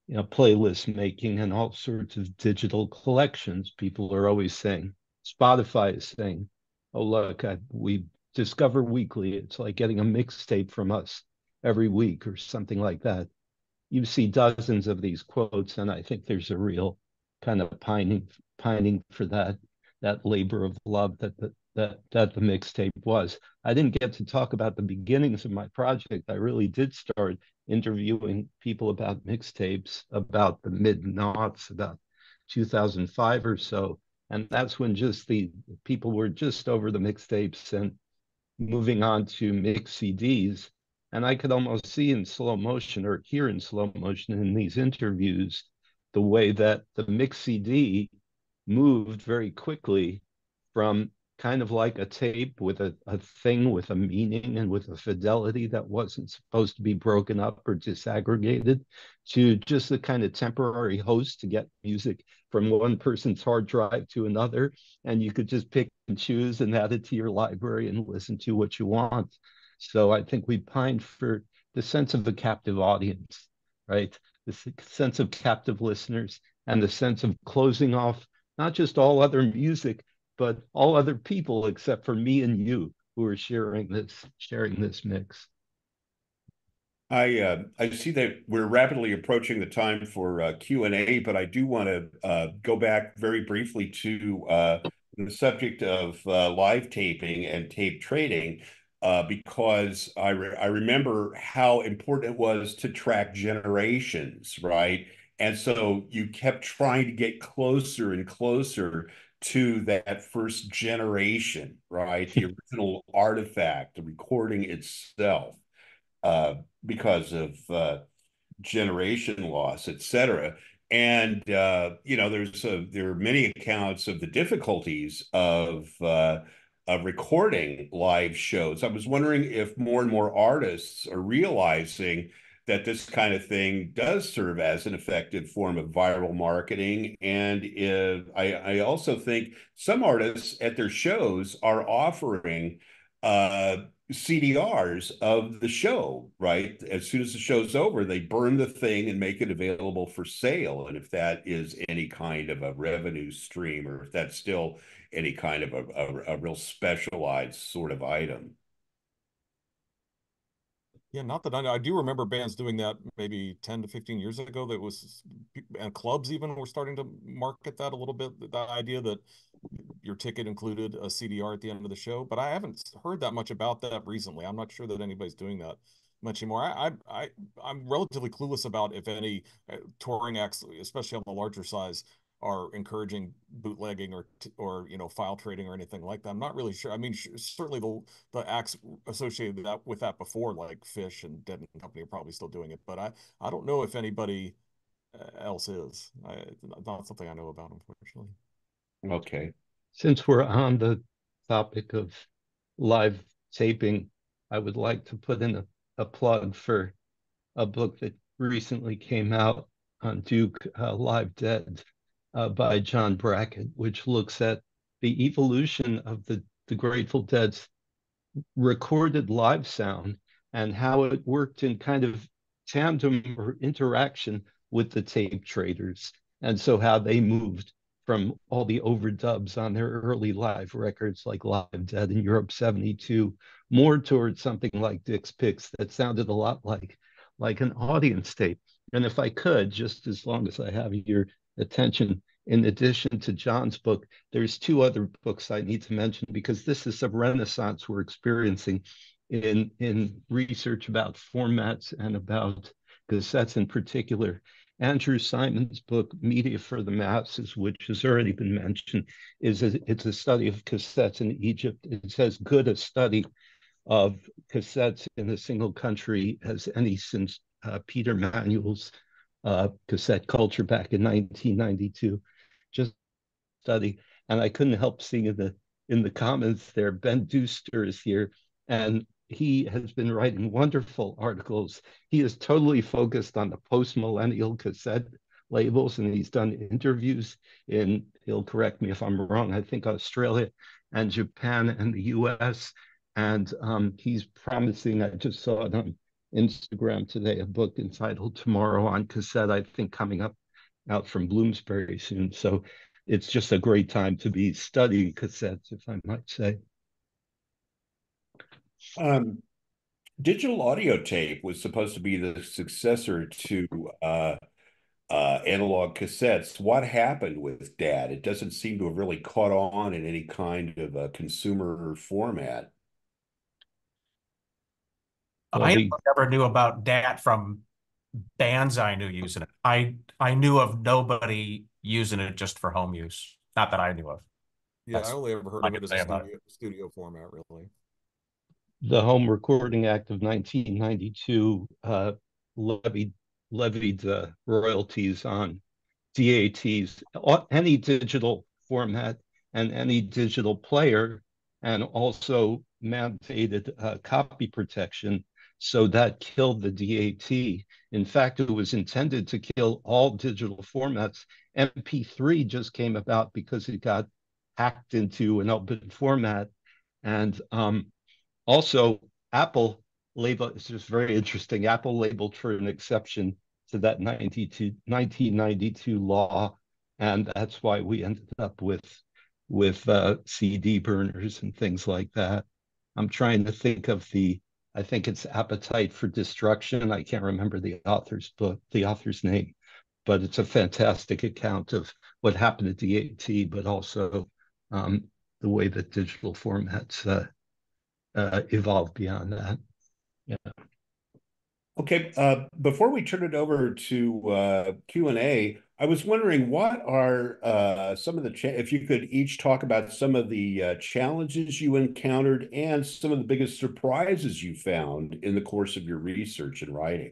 you know, playlist making and all sorts of digital collections. People are always saying, Spotify is saying, oh, look, I, we discover weekly. It's like getting a mixtape from us every week or something like that. You see dozens of these quotes, and I think there's a real kind of pining, pining for that, that labor of love that the, that that the mixtape was. I didn't get to talk about the beginnings of my project. I really did start interviewing people about mixtapes about the mid noughts, about 2005 or so. And that's when just the people were just over the mixtapes and moving on to mix CDs. And I could almost see in slow motion or hear in slow motion in these interviews the way that the mix CD moved very quickly from kind of like a tape with a, a thing with a meaning and with a fidelity that wasn't supposed to be broken up or disaggregated to just a kind of temporary host to get music from one person's hard drive to another. And you could just pick and choose and add it to your library and listen to what you want. So i think we pined for the sense of a captive audience right? The sense of captive listeners and the sense of closing off not just all other music but all other people except for me and you who are sharing this sharing this mix. I uh, I see that we're rapidly approaching the time for uh, Q and A, but I do want to uh, go back very briefly to uh, the subject of uh, live taping and tape trading, uh, because I re I remember how important it was to track generations, right? And so you kept trying to get closer and closer to that first generation, right? The original artifact, the recording itself. uh, because of uh, generation loss, et cetera. And uh, you know, there's a, there are many accounts of the difficulties of uh, of recording live shows. I was wondering if more and more artists are realizing that this kind of thing does serve as an effective form of viral marketing. And if, I, I also think some artists at their shows are offering uh, CDRs of the show, right? As soon as the show's over, they burn the thing and make it available for sale. And if that is any kind of a revenue stream, or if that's still any kind of a, a, a real specialized sort of item. Yeah, not that I know. I do remember bands doing that maybe 10 to 15 years ago. That was, and clubs even were starting to market that a little bit. That idea that your ticket included a CDR at the end of the show. But I haven't heard that much about that recently. I'm not sure that anybody's doing that much anymore. I, I, I am relatively clueless about if any uh, touring acts, especially on the larger size, are encouraging bootlegging or or you know file trading or anything like that. I'm not really sure. I mean, certainly the the acts associated with that with that before, like Phish and Dead and Company, are probably still doing it. But I I don't know if anybody uh, else is. I, not something I know about, unfortunately. Okay. Since we're on the topic of live taping, I would like to put in a, a plug for a book that recently came out on Duke, uh, Live Dead uh, by John Brackett, which looks at the evolution of the, the Grateful Dead's recorded live sound and how it worked in kind of tandem or interaction with the tape traders. And so how they moved from all the overdubs on their early live records like Live Dead in Europe 72, more towards something like Dick's Picks that sounded a lot like, like an audience tape. And if I could, just as long as I have your attention, in addition to John's book, there's two other books I need to mention because this is a renaissance we're experiencing in, in research about formats and about cassettes in particular. Andrew Simon's book, Media for the Masses, which has already been mentioned, is a, it's a study of cassettes in Egypt. It's as good a study of cassettes in a single country as any since uh, Peter Manuel's uh, cassette culture back in 1992 just study. And I couldn't help seeing in the in the comments there, Ben Duster is here, and he has been writing wonderful articles. He is totally focused on the post-millennial cassette labels, and he's done interviews in, he'll correct me if I'm wrong, I think Australia and Japan and the US. And um, he's promising, I just saw it on Instagram today, a book entitled Tomorrow on Cassette, I think coming up out from Bloomsbury soon. So it's just a great time to be studying cassettes, if I might say. Um, digital audio tape was supposed to be the successor to uh, uh, analog cassettes. What happened with DAT? It doesn't seem to have really caught on in any kind of a consumer format. I never knew about DAT from bands I knew using it. I I knew of nobody using it just for home use. Not that I knew of. Yeah, That's I only ever heard of it as a studio, studio, format, really. The Home Recording Act of 1992 uh, levied levied uh, royalties on DATs, any digital format and any digital player, and also mandated uh, copy protection so that killed the DAT. In fact, it was intended to kill all digital formats. MP3 just came about because it got hacked into an open format. And um, also, Apple label, it's just very interesting. Apple labeled for an exception to that 1992 law. And that's why we ended up with with uh, CD burners and things like that. I'm trying to think of the I think it's Appetite for Destruction. I can't remember the author's book, the author's name, but it's a fantastic account of what happened at DAT, but also um, the way that digital formats uh, uh, evolved beyond that. Yeah. Okay, uh, before we turn it over to uh, Q and A, I was wondering what are uh, some of the if you could each talk about some of the uh, challenges you encountered and some of the biggest surprises you found in the course of your research and writing.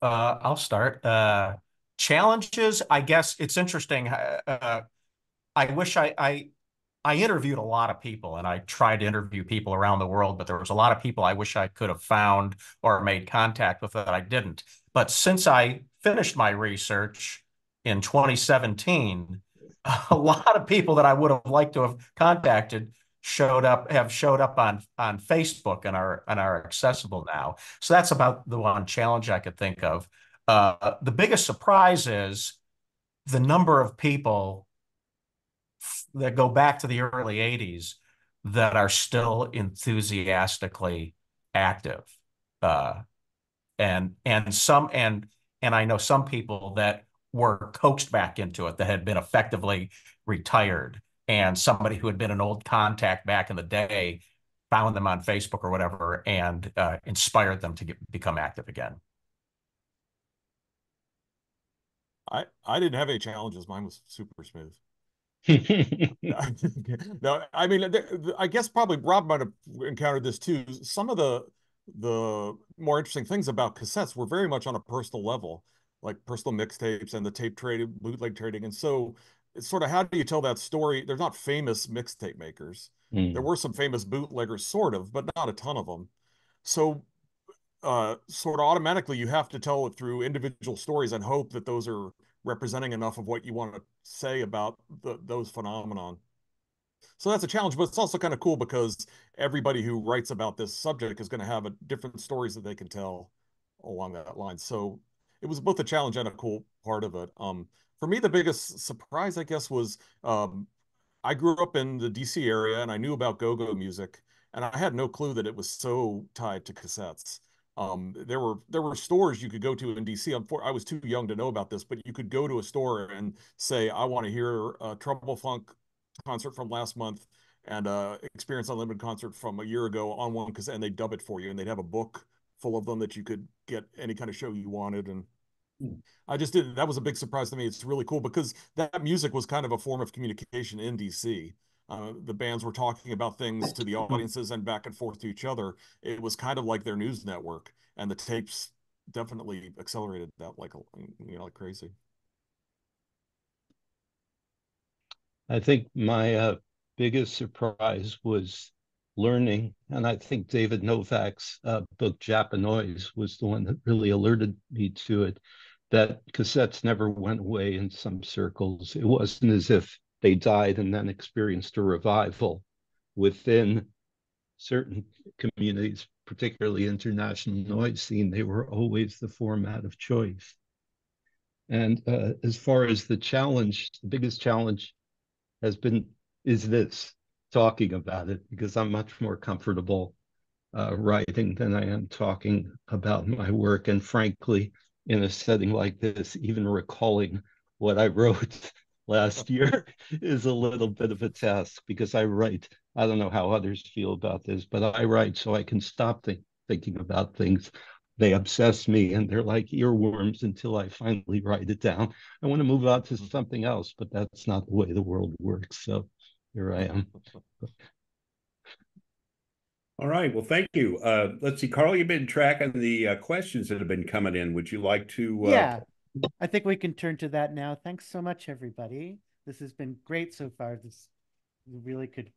Uh, I'll start. Uh, challenges, I guess it's interesting. Uh, I wish I, I I interviewed a lot of people and I tried to interview people around the world, but there was a lot of people I wish I could have found or made contact with that I didn't. But since I finished my research in 2017, a lot of people that I would have liked to have contacted showed up have showed up on on Facebook and are and are accessible now. So that's about the one challenge I could think of. Uh, the biggest surprise is the number of people that go back to the early 80s that are still enthusiastically active uh, and and some and and I know some people that were coaxed back into it that had been effectively retired and somebody who had been an old contact back in the day found them on Facebook or whatever and uh, inspired them to get, become active again. I I didn't have any challenges. Mine was super smooth. no, I mean, I guess probably Rob might have encountered this too. Some of the the more interesting things about cassettes were very much on a personal level, like personal mixtapes and the tape trading, bootleg trading, and so it's sort of how do you tell that story? They're not famous mixtape makers. Mm. There were some famous bootleggers, sort of, but not a ton of them. So, uh, sort of automatically, you have to tell it through individual stories and hope that those are representing enough of what you want to say about the, those phenomenon. So that's a challenge, but it's also kind of cool because everybody who writes about this subject is going to have a different stories that they can tell along that line. So it was both a challenge and a cool part of it. Um, for me, the biggest surprise, I guess, was um, I grew up in the DC area and I knew about go-go music, and I had no clue that it was so tied to cassettes. Um, there were there were stores you could go to in DC. I'm for, I was too young to know about this, but you could go to a store and say, "I want to hear a Trouble Funk concert from last month and uh, Experience Unlimited concert from a year ago on one," because and they dub it for you, and they'd have a book full of them that you could get any kind of show you wanted. And mm. I just didn't. that was a big surprise to me. It's really cool because that music was kind of a form of communication in DC. Uh, the bands were talking about things to the audiences and back and forth to each other. It was kind of like their news network, and the tapes definitely accelerated that like you know like crazy. I think my uh, biggest surprise was learning, and I think David Novak's uh, book Japanoise was the one that really alerted me to it. That cassettes never went away in some circles. It wasn't as if they died and then experienced a revival within certain communities, particularly international noise scene. They were always the format of choice. And uh, as far as the challenge, the biggest challenge has been is this talking about it because I'm much more comfortable uh, writing than I am talking about my work. And frankly, in a setting like this, even recalling what I wrote last year is a little bit of a task because I write. I don't know how others feel about this, but I write so I can stop think, thinking about things. They obsess me and they're like earworms until I finally write it down. I want to move on to something else, but that's not the way the world works. So here I am. All right. Well, thank you. Uh, let's see, Carl, you've been tracking the uh, questions that have been coming in. Would you like to? Uh, yeah. I think we can turn to that now. Thanks so much, everybody. This has been great so far. This really could.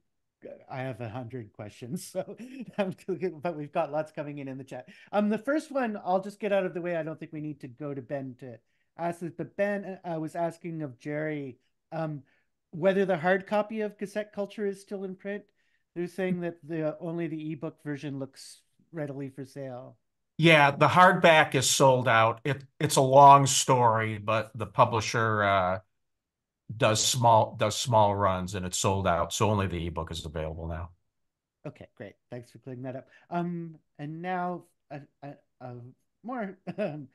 I have a hundred questions, so but we've got lots coming in in the chat. Um, the first one I'll just get out of the way. I don't think we need to go to Ben to ask this, but Ben uh, was asking of Jerry, um, whether the hard copy of Cassette Culture is still in print. They're saying that the only the ebook version looks readily for sale. Yeah, the hardback is sold out. It it's a long story, but the publisher uh, does small does small runs and it's sold out. So only the ebook is available now. Okay, great. Thanks for clearing that up. Um, and now a, a, a more um,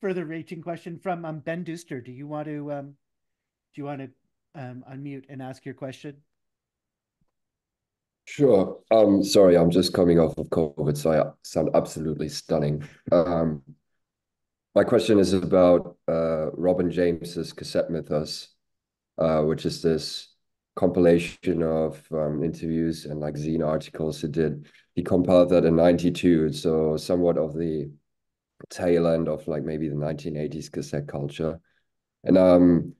further reaching question from um, Ben Duster. Do you want to um, do you want to um, unmute and ask your question? Sure. Um, sorry, I'm just coming off of COVID, so I sound absolutely stunning. Um, my question is about uh, Robin James's Cassette Mythos, uh, which is this compilation of um, interviews and like zine articles he did. He compiled that in 92, so somewhat of the tail end of like maybe the 1980s cassette culture. And um,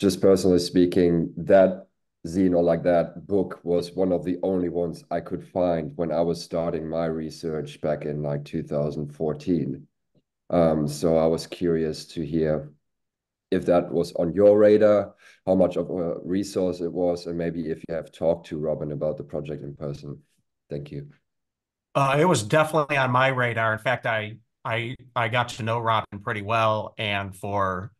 just personally speaking, that zine or like that book was one of the only ones I could find when I was starting my research back in like 2014. Um, so I was curious to hear if that was on your radar, how much of a resource it was, and maybe if you have talked to Robin about the project in person. Thank you. Uh, it was definitely on my radar. In fact, I I I got to know Robin pretty well, and for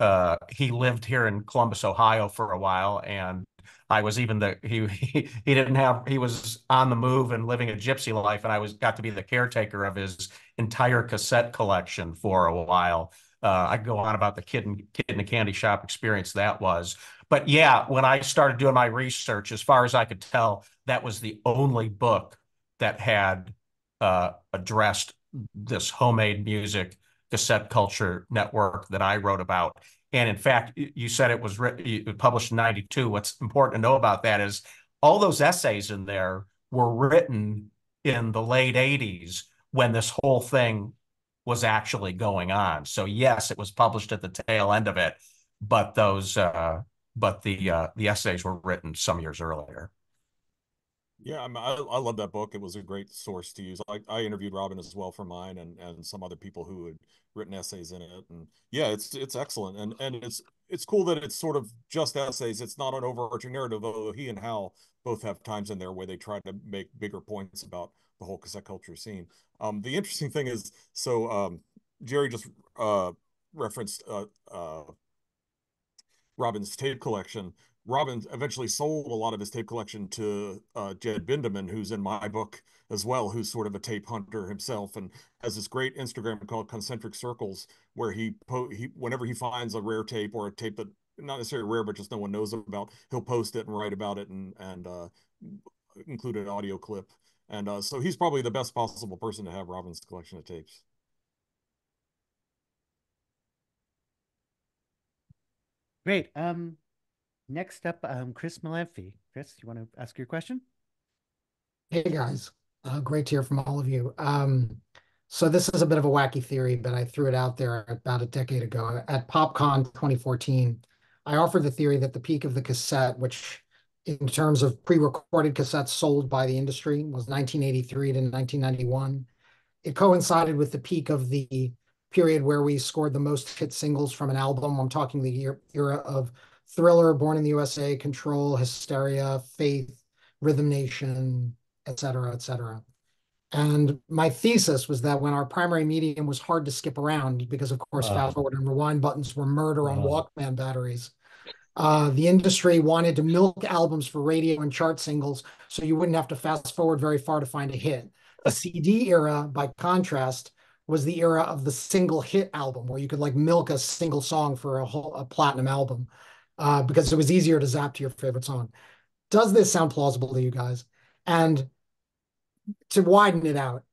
uh, he lived here in Columbus, Ohio for a while, and I was even the he, he he didn't have he was on the move and living a gypsy life, and I was got to be the caretaker of his entire cassette collection for a while. Uh, I go on about the kid and kid in the candy shop experience that was, but yeah, when I started doing my research, as far as I could tell, that was the only book that had uh, addressed this homemade music cassette culture network that I wrote about. And in fact, you said it was written, published in 92. What's important to know about that is all those essays in there were written in the late 80s when this whole thing was actually going on. So yes, it was published at the tail end of it, but those uh, but the uh, the essays were written some years earlier. Yeah, I, I, love that book. It was a great source to use. I, I interviewed Robin as well for mine, and and some other people who had written essays in it. And yeah, it's it's excellent, and and it's it's cool that it's sort of just essays. It's not an overarching narrative, though. He and Hal both have times in there where they try to make bigger points about the whole cassette culture scene. Um, the interesting thing is, so um, Jerry just uh, referenced uh, uh, Robin's tape collection. Robin eventually sold a lot of his tape collection to uh, Jed Bindeman, who's in my book as well, who's sort of a tape hunter himself, and has this great Instagram called Concentric Circles, where he po- he whenever he finds a rare tape or a tape that not necessarily rare, but just no one knows about, he'll post it and write about it and and uh, include an audio clip. And uh, so he's probably the best possible person to have Robin's collection of tapes. Great. Um, Next up, um, Chris Molanphy. Chris, you want to ask your question? Hey guys, uh, great to hear from all of you. Um, so this is a bit of a wacky theory, but I threw it out there about a decade ago at PopCon 2014. I offered the theory that the peak of the cassette, which in terms of pre-recorded cassettes sold by the industry was 1983 to 1991. It coincided with the peak of the period where we scored the most hit singles from an album. I'm talking the year, era of Thriller, Born in the USA, Control, Hysteria, Faith, Rhythm Nation, et cetera, et cetera. And my thesis was that when our primary medium was hard to skip around, because of course, uh, fast forward and rewind buttons were murder on uh, Walkman batteries, uh, the industry wanted to milk albums for radio and chart singles so you wouldn't have to fast forward very far to find a hit. The CD era, by contrast, was the era of the single hit album where you could like milk a single song for a whole a platinum album uh, because it was easier to zap to your favorite song. Does this sound plausible to you guys? And to widen it out,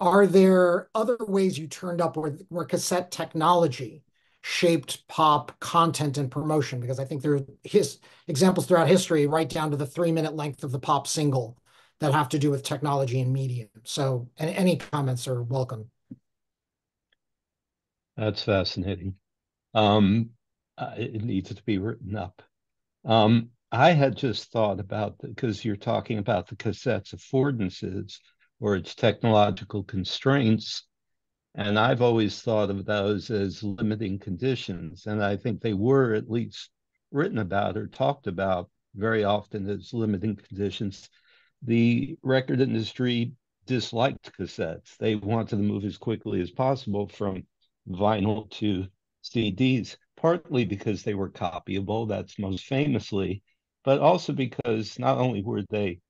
are there other ways you turned up where, where cassette technology shaped pop content and promotion? Because I think there are his examples throughout history, right down to the three minute length of the pop single that have to do with technology and media. So any, any comments are welcome. That's fascinating. Um, uh, it needs to be written up. Um, I had just thought about because you're talking about the cassette's affordances or its technological constraints, and I've always thought of those as limiting conditions, and I think they were at least written about or talked about very often as limiting conditions. The record industry disliked cassettes. They wanted to move as quickly as possible from vinyl to CDs partly because they were copyable, that's most famously, but also because not only were they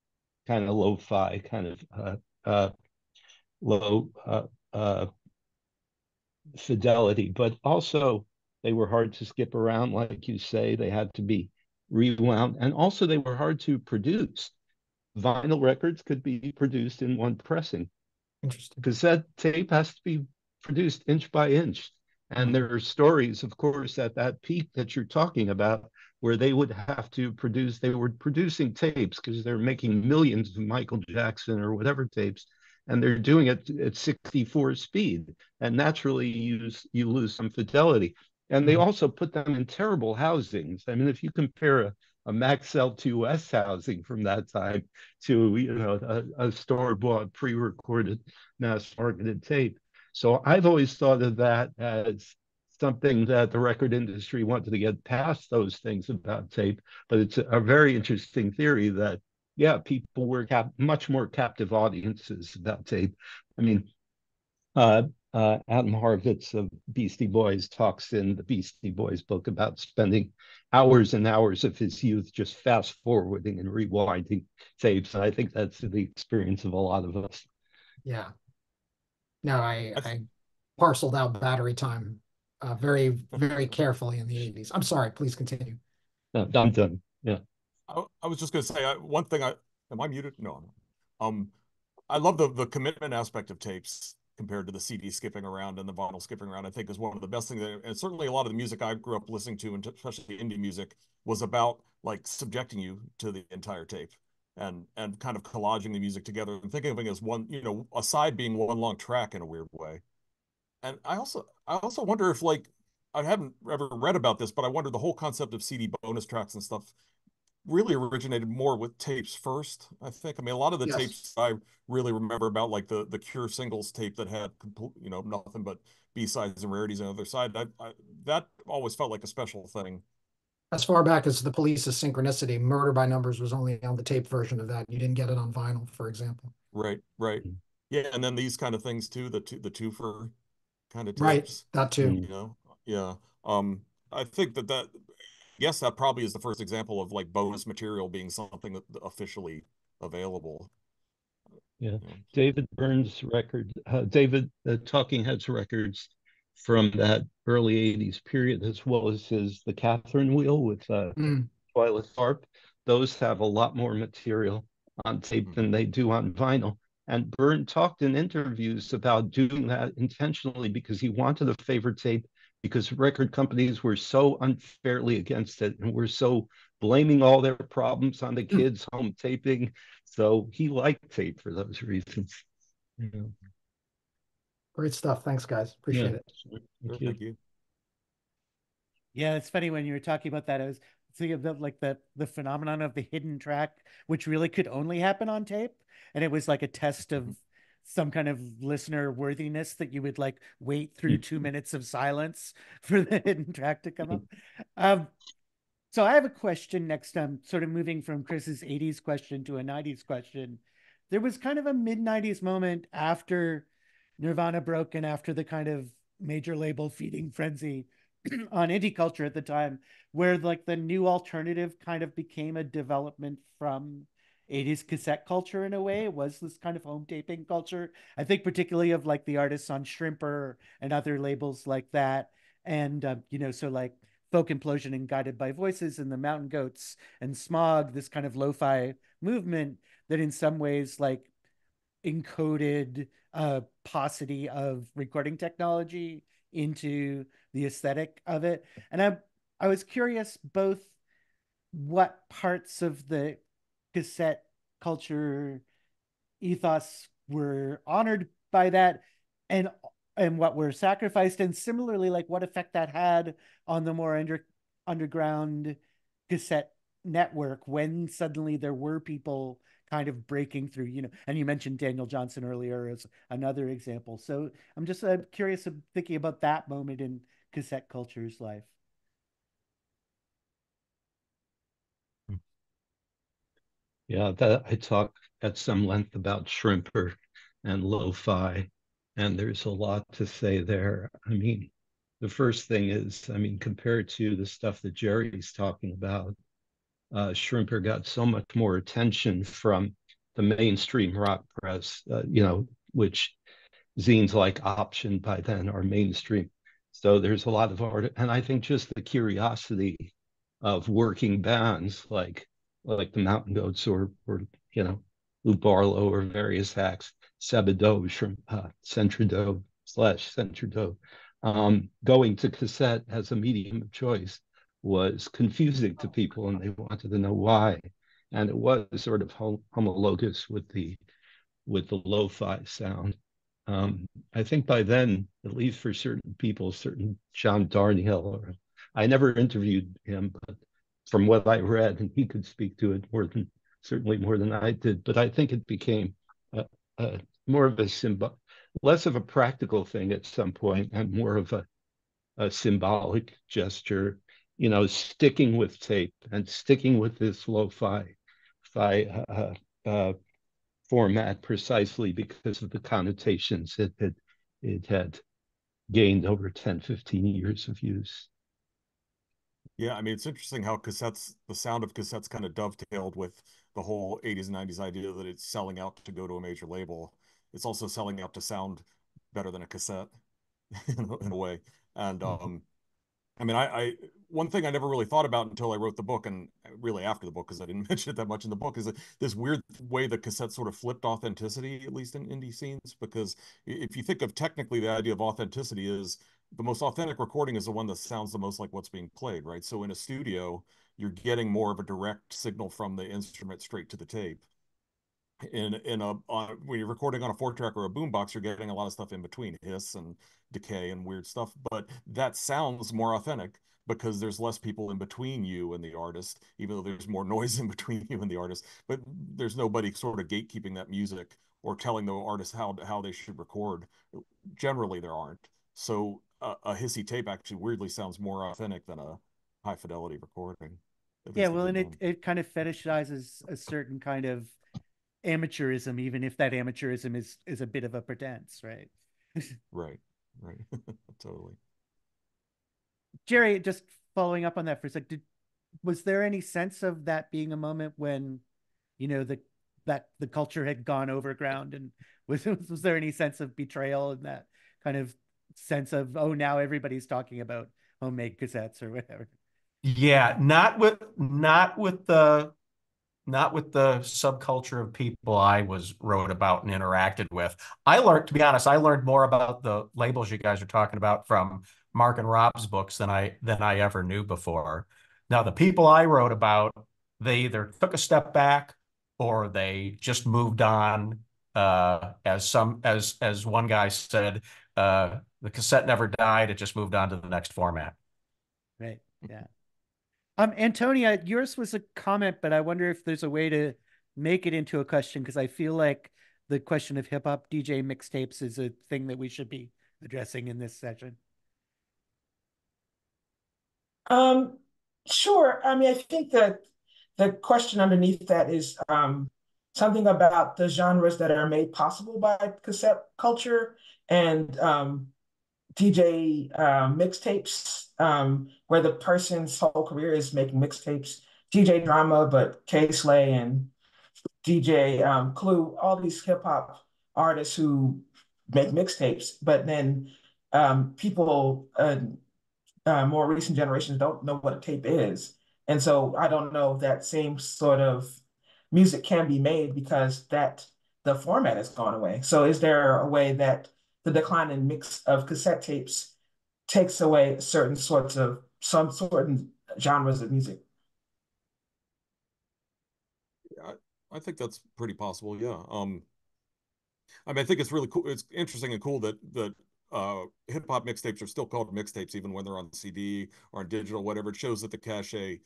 kind of lo-fi, kind of uh, uh, low uh, uh, fidelity, but also they were hard to skip around, like you say. They had to be rewound, and also they were hard to produce. vinyl records could be produced in one pressing. Interesting. Cassette tape has to be produced inch by inch. And there are stories, of course, at that peak that you're talking about, where they would have to produce, they were producing tapes because they're making millions of Michael Jackson or whatever tapes, and they're doing it at 64 speed. And naturally, you, you lose some fidelity. And they mm-hmm. also put them in terrible housings. I mean, if you compare a, a Maxell 2S housing from that time to, you know, a, a store-bought, pre-recorded, mass-marketed tape. So I've always thought of that as something that the record industry wanted to get past those things about tape. But it's a, very interesting theory that, yeah, people were cap- much more captive audiences about tape. I mean, uh, uh, Adam Horovitz of Beastie Boys talks in the Beastie Boys book about spending hours and hours of his youth just fast forwarding and rewinding tapes. And I think that's the experience of a lot of us. Yeah. No, I, I parceled out battery time uh, very, very carefully in the 80s. I'm sorry, please continue. No, I'm done. Yeah. I, I was just going to say I, one thing. I am I muted? No. Um, I love the the commitment aspect of tapes compared to the CD skipping around and the vinyl skipping around. I think is one of the best things. That, and certainly a lot of the music I grew up listening to, and especially indie music, was about like subjecting you to the entire tape and and kind of collaging the music together and thinking of it as one, you know, a side being one long track in a weird way. And I also I also wonder if like I haven't ever read about this, but I wonder the whole concept of CD bonus tracks and stuff really originated more with tapes first. I think. I mean, a lot of the yes. tapes I really remember about, like the the Cure singles tape that had complete, you know nothing but B sides and rarities on the other side. I, I, that always felt like a special thing. As far back as the Police's Synchronicity, Murder by Numbers was only on the tape version of that. You didn't get it on vinyl, for example. Right, right. Mm. Yeah, and then these kind of things too. The two the two for kind of tapes. Right, that too. You know, yeah. Um, I think that that yes, that probably is the first example of like bonus material being something that officially available. Yeah, David Byrne's record, uh, David uh, Talking Heads records from that early '80s period, as well as his The Catherine Wheel with uh, mm. Tharp. Those have a lot more material on tape mm. than they do on vinyl. And Byrne talked in interviews about doing that intentionally because he wanted a favorite tape because record companies were so unfairly against it and were so blaming all their problems on the hmm. kids home taping. So he liked tape for those reasons. Yeah. Great stuff. Thanks, guys. Appreciate yeah. it. Thank you. Thank you. Yeah, it's funny when you were talking about that. I was thinking of the, like the the phenomenon of the hidden track, which really could only happen on tape, and it was like a test of mm-hmm some kind of listener worthiness that you would like wait through two mm-hmm. minutes of silence for the hidden track to come up. Mm-hmm. Um, so I have a question next. I'm um, sort of moving from Chris's 80s question to a 90s question. There was kind of a mid 90s moment after Nirvana broke and after the kind of major label feeding frenzy on indie culture at the time, where like the new alternative kind of became a development from 80s cassette culture in a way. It was this kind of home taping culture. I think particularly of like the artists on Shrimper and other labels like that. And, uh, you know, so like Folk Implosion and Guided by Voices and the Mountain Goats and Smog, this kind of lo-fi movement that in some ways like encoded a paucity of recording technology into the aesthetic of it. And I I was curious both what parts of the cassette culture ethos were honored by that and and what were sacrificed and similarly like what effect that had on the more under, underground cassette network when suddenly there were people kind of breaking through you know and you mentioned daniel johnston earlier as another example. So i'm just uh, curious of thinking about that moment in cassette culture's life. Yeah, that I talk at some length about Shrimper and lo-fi, and there's a lot to say there. I mean, the first thing is, I mean, compared to the stuff that Jerry's talking about, uh, Shrimper got so much more attention from the mainstream rock press, uh, you know, which zines like Option by then are mainstream. So there's a lot of art, and I think just the curiosity of working bands like like the Mountain Goats or or you know Lou Barlow or various acts, Sebadoh from uh, Sentridoh slash Sentridoh. Um, going to cassette as a medium of choice was confusing to people and they wanted to know why. And it was sort of homologous with the with the lo-fi sound. Um, I think by then, at least for certain people, certain John Darnielle, or I never interviewed him, but from what I read, and he could speak to it more than certainly more than I did. But I think it became a, a more of a symbol, less of a practical thing at some point, and more of a, a symbolic gesture. You know, sticking with tape and sticking with this lo-fi, fi, uh, uh, format precisely because of the connotations it had, it had gained over 10, 15 years of use. Yeah, I mean, it's interesting how cassettes, the sound of cassettes kind of dovetailed with the whole 80s and 90s idea that it's selling out to go to a major label. It's also selling out to sound better than a cassette in, a, way. And mm-hmm. um, I mean, I, I one thing I never really thought about until I wrote the book, and uh, really after the book, because I didn't mention it that much in the book, is this weird way the cassette sort of flipped authenticity, at least in indie scenes. Because if you think of technically the idea of authenticity is the most authentic recording is the one that sounds the most like what's being played, right? So in a studio, you're getting more of a direct signal from the instrument straight to the tape in in a on, when you're recording on a four track or a boombox, you're getting a lot of stuff in between hiss and decay and weird stuff. But that sounds more authentic because there's less people in between you and the artist, even though there's more noise in between you and the artist. But there's nobody sort of gatekeeping that music or telling the artist how how they should record. Generally, there aren't. So a, a hissy tape actually weirdly sounds more authentic than a high fidelity recording. Yeah, well, and it, it kind of fetishizes a certain kind of amateurism, even if that amateurism is is a bit of a pretense, right? right, right, totally. Jerry, just following up on that for a sec, did was there any sense of that being a moment when, you know, the that the culture had gone overground, and was was there any sense of betrayal in that kind of sense of oh now everybody's talking about homemade cassettes or whatever? Yeah, not with not with the not with the subculture of people I was wrote about and interacted with. I learned, to be honest, I learned more about the labels you guys are talking about from Marc and Rob's books than I than I ever knew before. Now, the people I wrote about, they either took a step back or they just moved on. Uh, as some as as one guy said, uh, the cassette never died; it just moved on to the next format. Right. Yeah. Um, Antonia, yours was a comment, but I wonder if there's a way to make it into a question because I feel like the question of hip hop DJ mixtapes is a thing that we should be addressing in this session. Um, sure. I mean, I think that the question underneath that is um, something about the genres that are made possible by cassette culture and um, DJ uh, mixtapes um, where the person's whole career is making mixtapes. DJ Drama, but Kay Slay and DJ um, Clue, all these hip hop artists who make mixtapes, but then um, people, uh, uh, more recent generations don't know what a tape is. And so I don't know if that same sort of music can be made because that the format has gone away. So is there a way that the decline in mix of cassette tapes takes away certain sorts of some certain genres of music. Yeah, I think that's pretty possible. Yeah. Um, I mean, I think it's really cool. It's interesting and cool that that uh, hip hop mixtapes are still called mixtapes, even when they're on CD or on digital, whatever. It shows that the cachet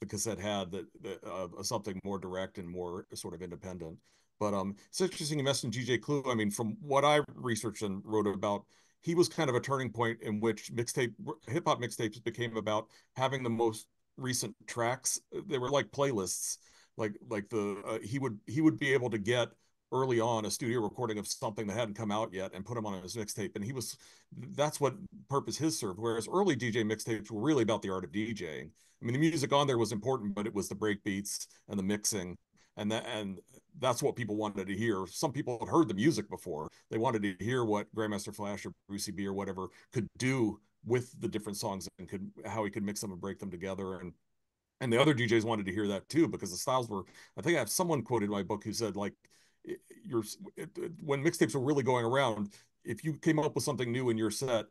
the cassette had that, uh, something more direct and more sort of independent. But um, it's interesting you mentioned DJ Clue. I mean, from what I researched and wrote about, he was kind of a turning point in which mixtape hip hop mixtapes became about having the most recent tracks. They were like playlists. Like like the uh, he would he would be able to get early on a studio recording of something that hadn't come out yet and put him on his mixtape and he was that's what purpose his served whereas early dj mixtapes were really about the art of djing i mean the music on there was important but it was the break beats and the mixing and that and that's what people wanted to hear. Some people had heard the music before. They wanted to hear what Grandmaster Flash or Brucie B or whatever could do with the different songs and could how he could mix them and break them together. And and the other DJs wanted to hear that too because the styles were. I think I have someone quoted in my book who said like you're when mixtapes were really going around, if you came up with something new in your set,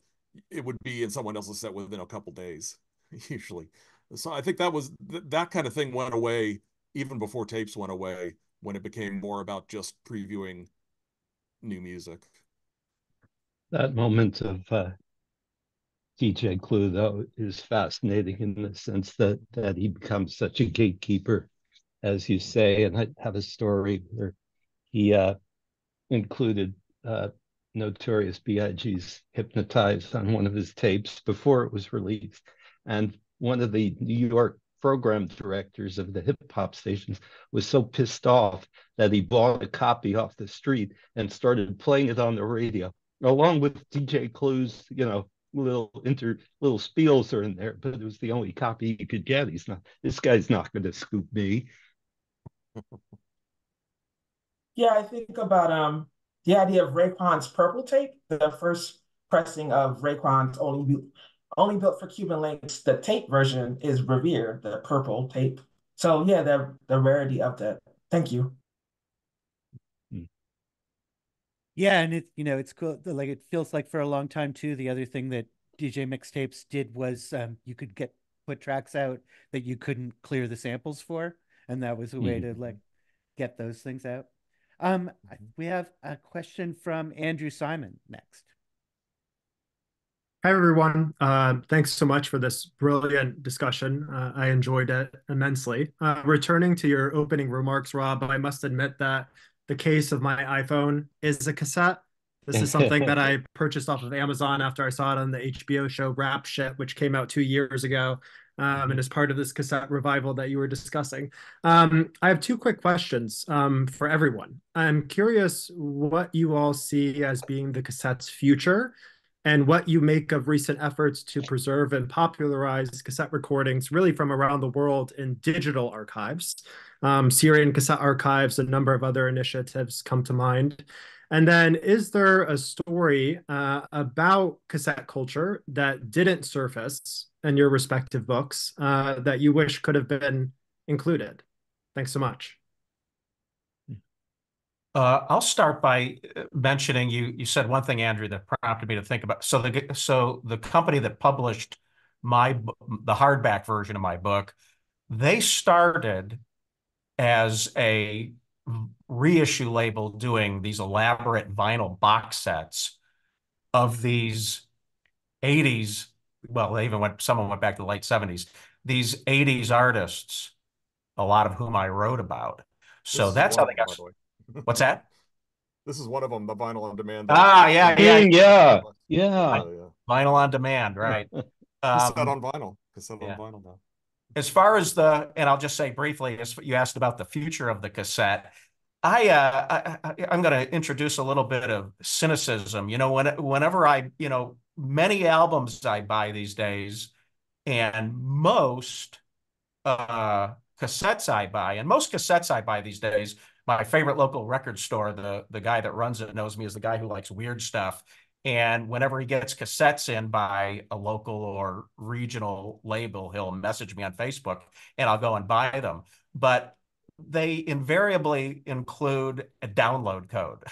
it would be in someone else's set within a couple days, usually. So I think that was that kind of thing went away even before tapes went away when it became more about just previewing new music. That moment of uh, DJ Clue, though, is fascinating in the sense that that he becomes such a gatekeeper, as you say. And I have a story where he uh, included uh, Notorious B.I.G.'s "Hypnotized" on one of his tapes before it was released, and one of the New York program directors of the hip hop stations was so pissed off that he bought a copy off the street and started playing it on the radio, along with DJ Clue's, you know, little inter little spiels are in there, but it was the only copy he could get. He's not this guy's not going to scoop me. yeah, I think about um the idea of Raekwon's purple tape, the first pressing of Raekwon's only only built for Cuban Linx. The tape version is revered, the purple tape. So yeah, the the rarity of that. Thank you. Hmm. Yeah, and it you know it's cool. Like it feels like for a long time too. The other thing that DJ mixtapes did was um, you could get put tracks out that you couldn't clear the samples for, and that was a way mm. to like get those things out. Um, we have a question from Andrew Simon next. Hi, everyone. Uh, thanks so much for this brilliant discussion. Uh, I enjoyed it immensely. Uh, returning to your opening remarks, Rob, I must admit that the case of my iPhone is a cassette. This is something that I purchased off of Amazon after I saw it on the HBO show Rap Shit, which came out two years ago um, and as part of this cassette revival that you were discussing. Um, I have two quick questions um, for everyone. I'm curious what you all see as being the cassette's future and what you make of recent efforts to preserve and popularize cassette recordings really from around the world in digital archives. Um, Syrian Cassette Archives, a number of other initiatives come to mind. And then, is there a story uh, about cassette culture that didn't surface in your respective books uh, that you wish could have been included? Thanks so much. Uh, I'll start by uh, mentioning you. You said one thing, Andrew, that prompted me to think about. So the so the company that published my the hardback version of my book, they started as a reissue label doing these elaborate vinyl box sets of these 80s. Well, they even went. Someone went back to the late 70s. These 80s artists, a lot of whom I wrote about. So that's how they got. What's that? This is one of them, the vinyl on demand. Ah, yeah, yeah, yeah, yeah. yeah. Vinyl on demand, right? Cassette um, on vinyl. Cassette yeah. on vinyl now. As far as the, and I'll just say briefly, as you asked about the future of the cassette, I, uh, I, am going to introduce a little bit of cynicism. You know, when, whenever I, you know, many albums I buy these days, and most uh, cassettes I buy, and most cassettes I buy these days my favorite local record store, the the guy that runs it knows me as the guy who likes weird stuff. And whenever he gets cassettes in by a local or regional label, he'll message me on Facebook and I'll go and buy them. But they invariably include a download code.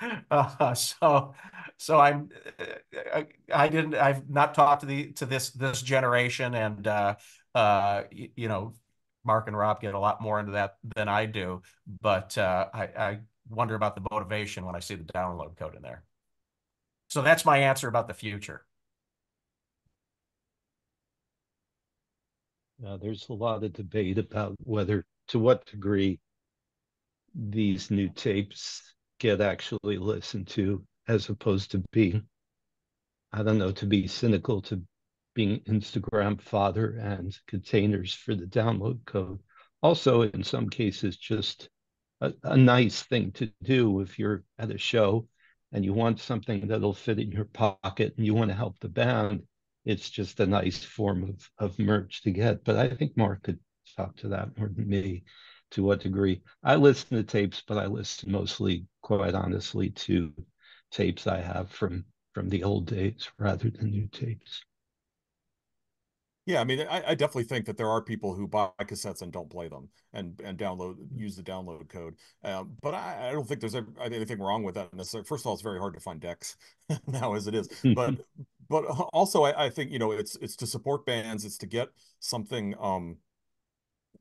uh, so, so I'm, I, I, didn't, I've not talked to the to this this generation, and uh, uh, you know, Marc and Rob get a lot more into that than I do, but uh, I, I wonder about the motivation when I see the download code in there. So that's my answer about the future. Uh, there's a lot of debate about whether, to what degree, these new tapes get actually listened to as opposed to being, I don't know, to be cynical, to being Instagram father and containers for the download code. Also, in some cases, just a, a, nice thing to do if you're at a show and you want something that'll fit in your pocket and you want to help the band. It's just a nice form of, of merch to get. But I think Marc could talk to that more than me to what degree. I listen to tapes, but I listen mostly, quite honestly, to tapes I have from from the old days rather than new tapes. Yeah, I mean, I, I, definitely think that there are people who buy cassettes and don't play them and and download use the download code. Um, but I, I, don't think there's anything wrong with that necessarily. First of all, it's very hard to find decks now as it is. But but also, I, I, think you know it's it's to support bands. It's to get something um,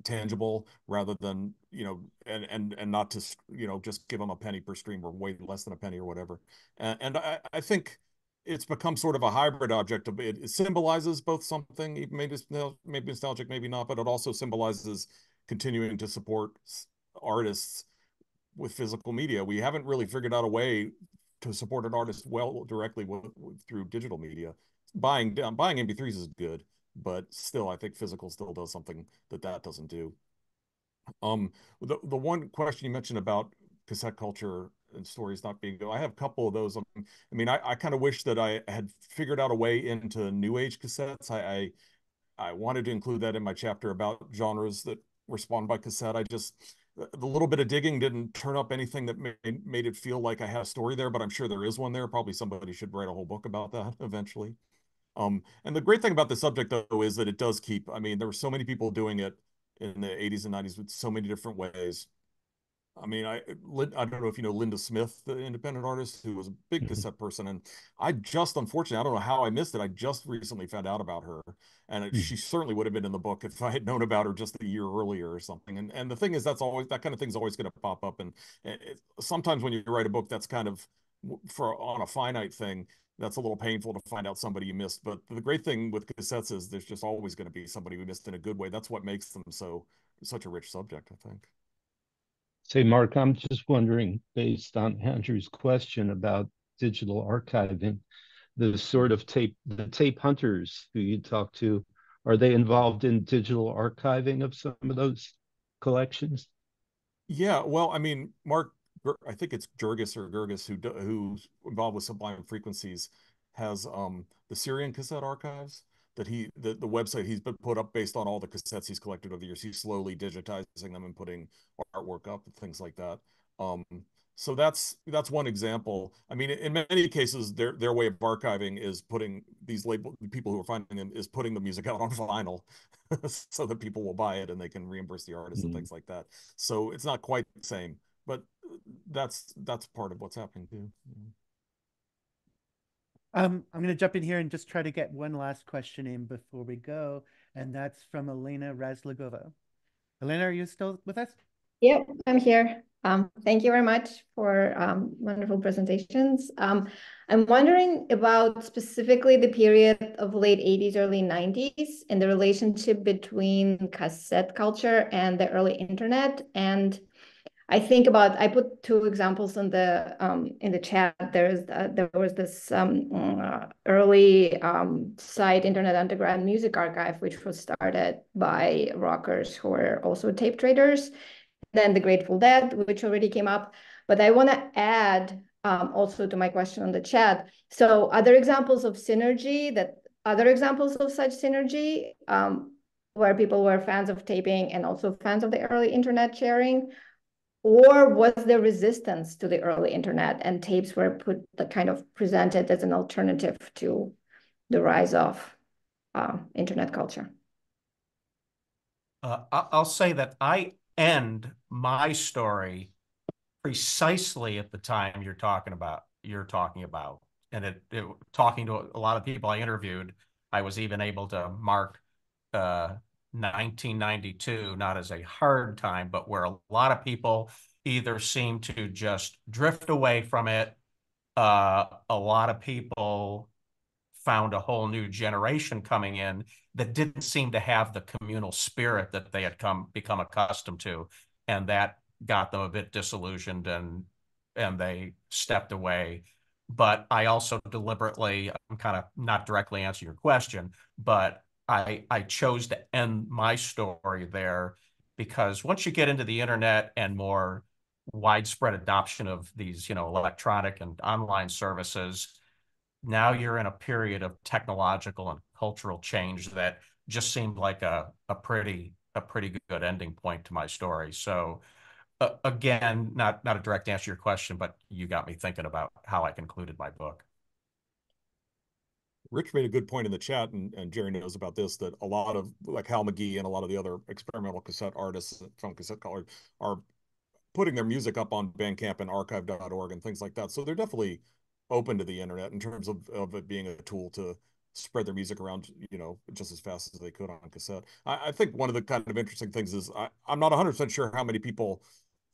tangible rather than you know and and and not to you know just give them a penny per stream or way less than a penny or whatever. And, and I, I think it's become sort of a hybrid object. It, it symbolizes both something, maybe maybe nostalgic, maybe not, but it also symbolizes continuing to support artists with physical media. We haven't really figured out a way to support an artist well directly through digital media. Buying buying MP3s is good, but still, I think physical still does something that that doesn't do. Um, the the one question you mentioned about cassette culture and stories not being good. I have a couple of those. Um, I mean, I, I kind of wish that I had figured out a way into new age cassettes. I, I, I wanted to include that in my chapter about genres that respond by cassette. I just the little bit of digging didn't turn up anything that made, made it feel like I had a story there, but I'm sure there is one there. Probably somebody should write a whole book about that eventually. Um, and the great thing about the subject though is that it does keep. I mean, there were so many people doing it in the 80s and 90s with so many different ways I mean, I I don't know if you know Linda Smith, the independent artist who was a big mm-hmm. cassette person, and I just unfortunately I don't know how I missed it. I just recently found out about her, and it, mm. she certainly would have been in the book if I had known about her just a year earlier or something. And and the thing is, that's always that kind of thing's always going to pop up. And it, sometimes when you write a book, that's kind of for on a finite thing. That's a little painful to find out somebody you missed. But the great thing with cassettes is there's just always going to be somebody we missed in a good way. That's what makes them so such a rich subject, I think. Say, Marc, I'm just wondering, based on Andrew's question about digital archiving, the sort of tape, the tape hunters who you talk to, are they involved in digital archiving of some of those collections? Yeah, well, I mean, Mark, I think it's Jurgis or Gergis who who's involved with Sublime Frequencies has um, the Syrian cassette archives that he the, the website he's been put up based on all the cassettes he's collected over the years. He's slowly digitizing them and putting artwork up and things like that. Um, so that's that's one example. I mean, in many cases, their their way of archiving is putting these label people who are finding them is putting the music out on vinyl, so that people will buy it and they can reimburse the artist mm-hmm. and things like that. So it's not quite the same, that's that's part of what's happening too. Um, I'm going to jump in here and just try to get one last question in before we go, and that's from Elena Razlogova. Elena, are you still with us? Yep, I'm here. Um, thank you very much for um, wonderful presentations. Um, I'm wondering about specifically the period of late 80s, early 90s, and the relationship between cassette culture and the early internet, and I think about I put two examples in the um, in the chat. There's uh, there was this um, uh, early um, site Internet Underground Music Archive, which was started by rockers who were also tape traders. Then the Grateful Dead, which already came up. But I want to add um, also to my question on the chat. So other examples of synergy that other examples of such synergy um, where people were fans of taping and also fans of the early internet sharing or was there resistance to the early internet and tapes were put the kind of presented as an alternative to the rise of uh, internet culture? Uh, i'll say that i end my story precisely at the time you're talking about you're talking about. And it, it talking to a lot of people i interviewed i was even able to mark uh, 1992 not as a hard time, but where a lot of people either seem to just drift away from it. Uh, a lot of people found a whole new generation coming in that didn't seem to have the communal spirit that they had come become accustomed to, and that got them a bit disillusioned and and they stepped away. But I also deliberately, I'm kind of not directly answering your question, but I I chose to end my story there because once you get into the internet and more widespread adoption of these, you know, electronic and online services, now you're in a period of technological and cultural change that just seemed like a a pretty a pretty good ending point to my story. So uh, again, not not a direct answer to your question, but you got me thinking about how I concluded my book. Rich made a good point in the chat, and, and Jerry knows about this, that a lot of like Hal McGee and a lot of the other experimental cassette artists from Cassette Culture are putting their music up on Bandcamp and archive.org and things like that. So they're definitely open to the internet in terms of, of it being a tool to spread their music around, you know, just as fast as they could on cassette. I, I think one of the kind of interesting things is I, I'm not 100% sure how many people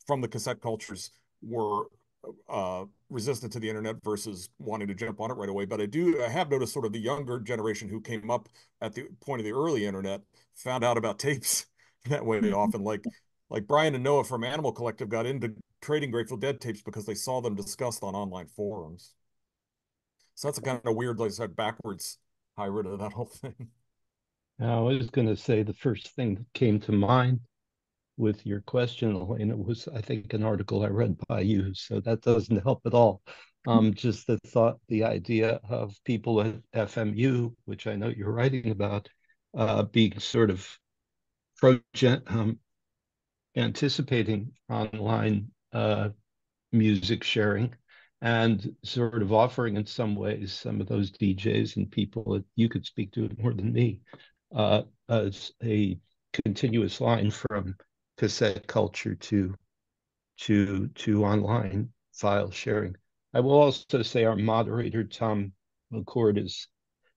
from the cassette cultures were uh, resistant to the internet versus wanting to jump on it right away. But I do, I have noticed sort of the younger generation who came up at the point of the early internet found out about tapes that way they often. Like like Brian and Noah from Animal Collective got into trading Grateful Dead tapes because they saw them discussed on online forums. So that's a kind of weird, like I said, backwards hybrid of that whole thing. I was going to say the first thing that came to mind with your question, and it was I think an article I read by you. So that doesn't help at all. Um, just the thought, the idea of people at FMU, which I know you're writing about, uh, being sort of project, um, anticipating online uh, music sharing and sort of offering in some ways some of those DJs and people that you could speak to it more than me uh, as a continuous line from cassette culture to to to online file sharing. I will also say our moderator Tom McCourt is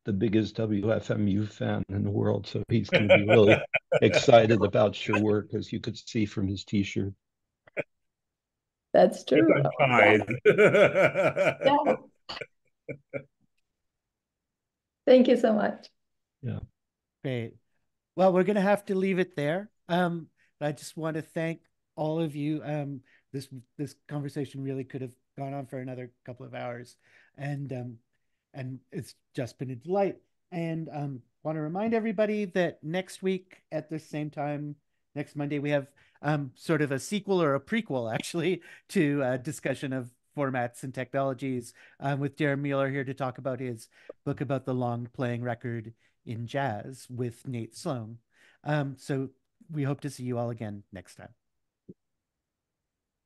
the biggest WFMU fan in the world, so he's going to be really excited about your work, as you could see from his T-shirt. That's true. Yeah. yeah. Thank you so much. Yeah. Great. Well, we're going to have to leave it there. Um, I just want to thank all of you. Um, this this conversation really could have gone on for another couple of hours, and um, and it's just been a delight. And um, want to remind everybody that next week at the same time, next Monday, we have um, sort of a sequel or a prequel, actually, to a discussion of formats and technologies um, with Darren Mueller here to talk about his book about the long playing record in jazz with Nate Sloan. Um, so we hope to see you all again next time.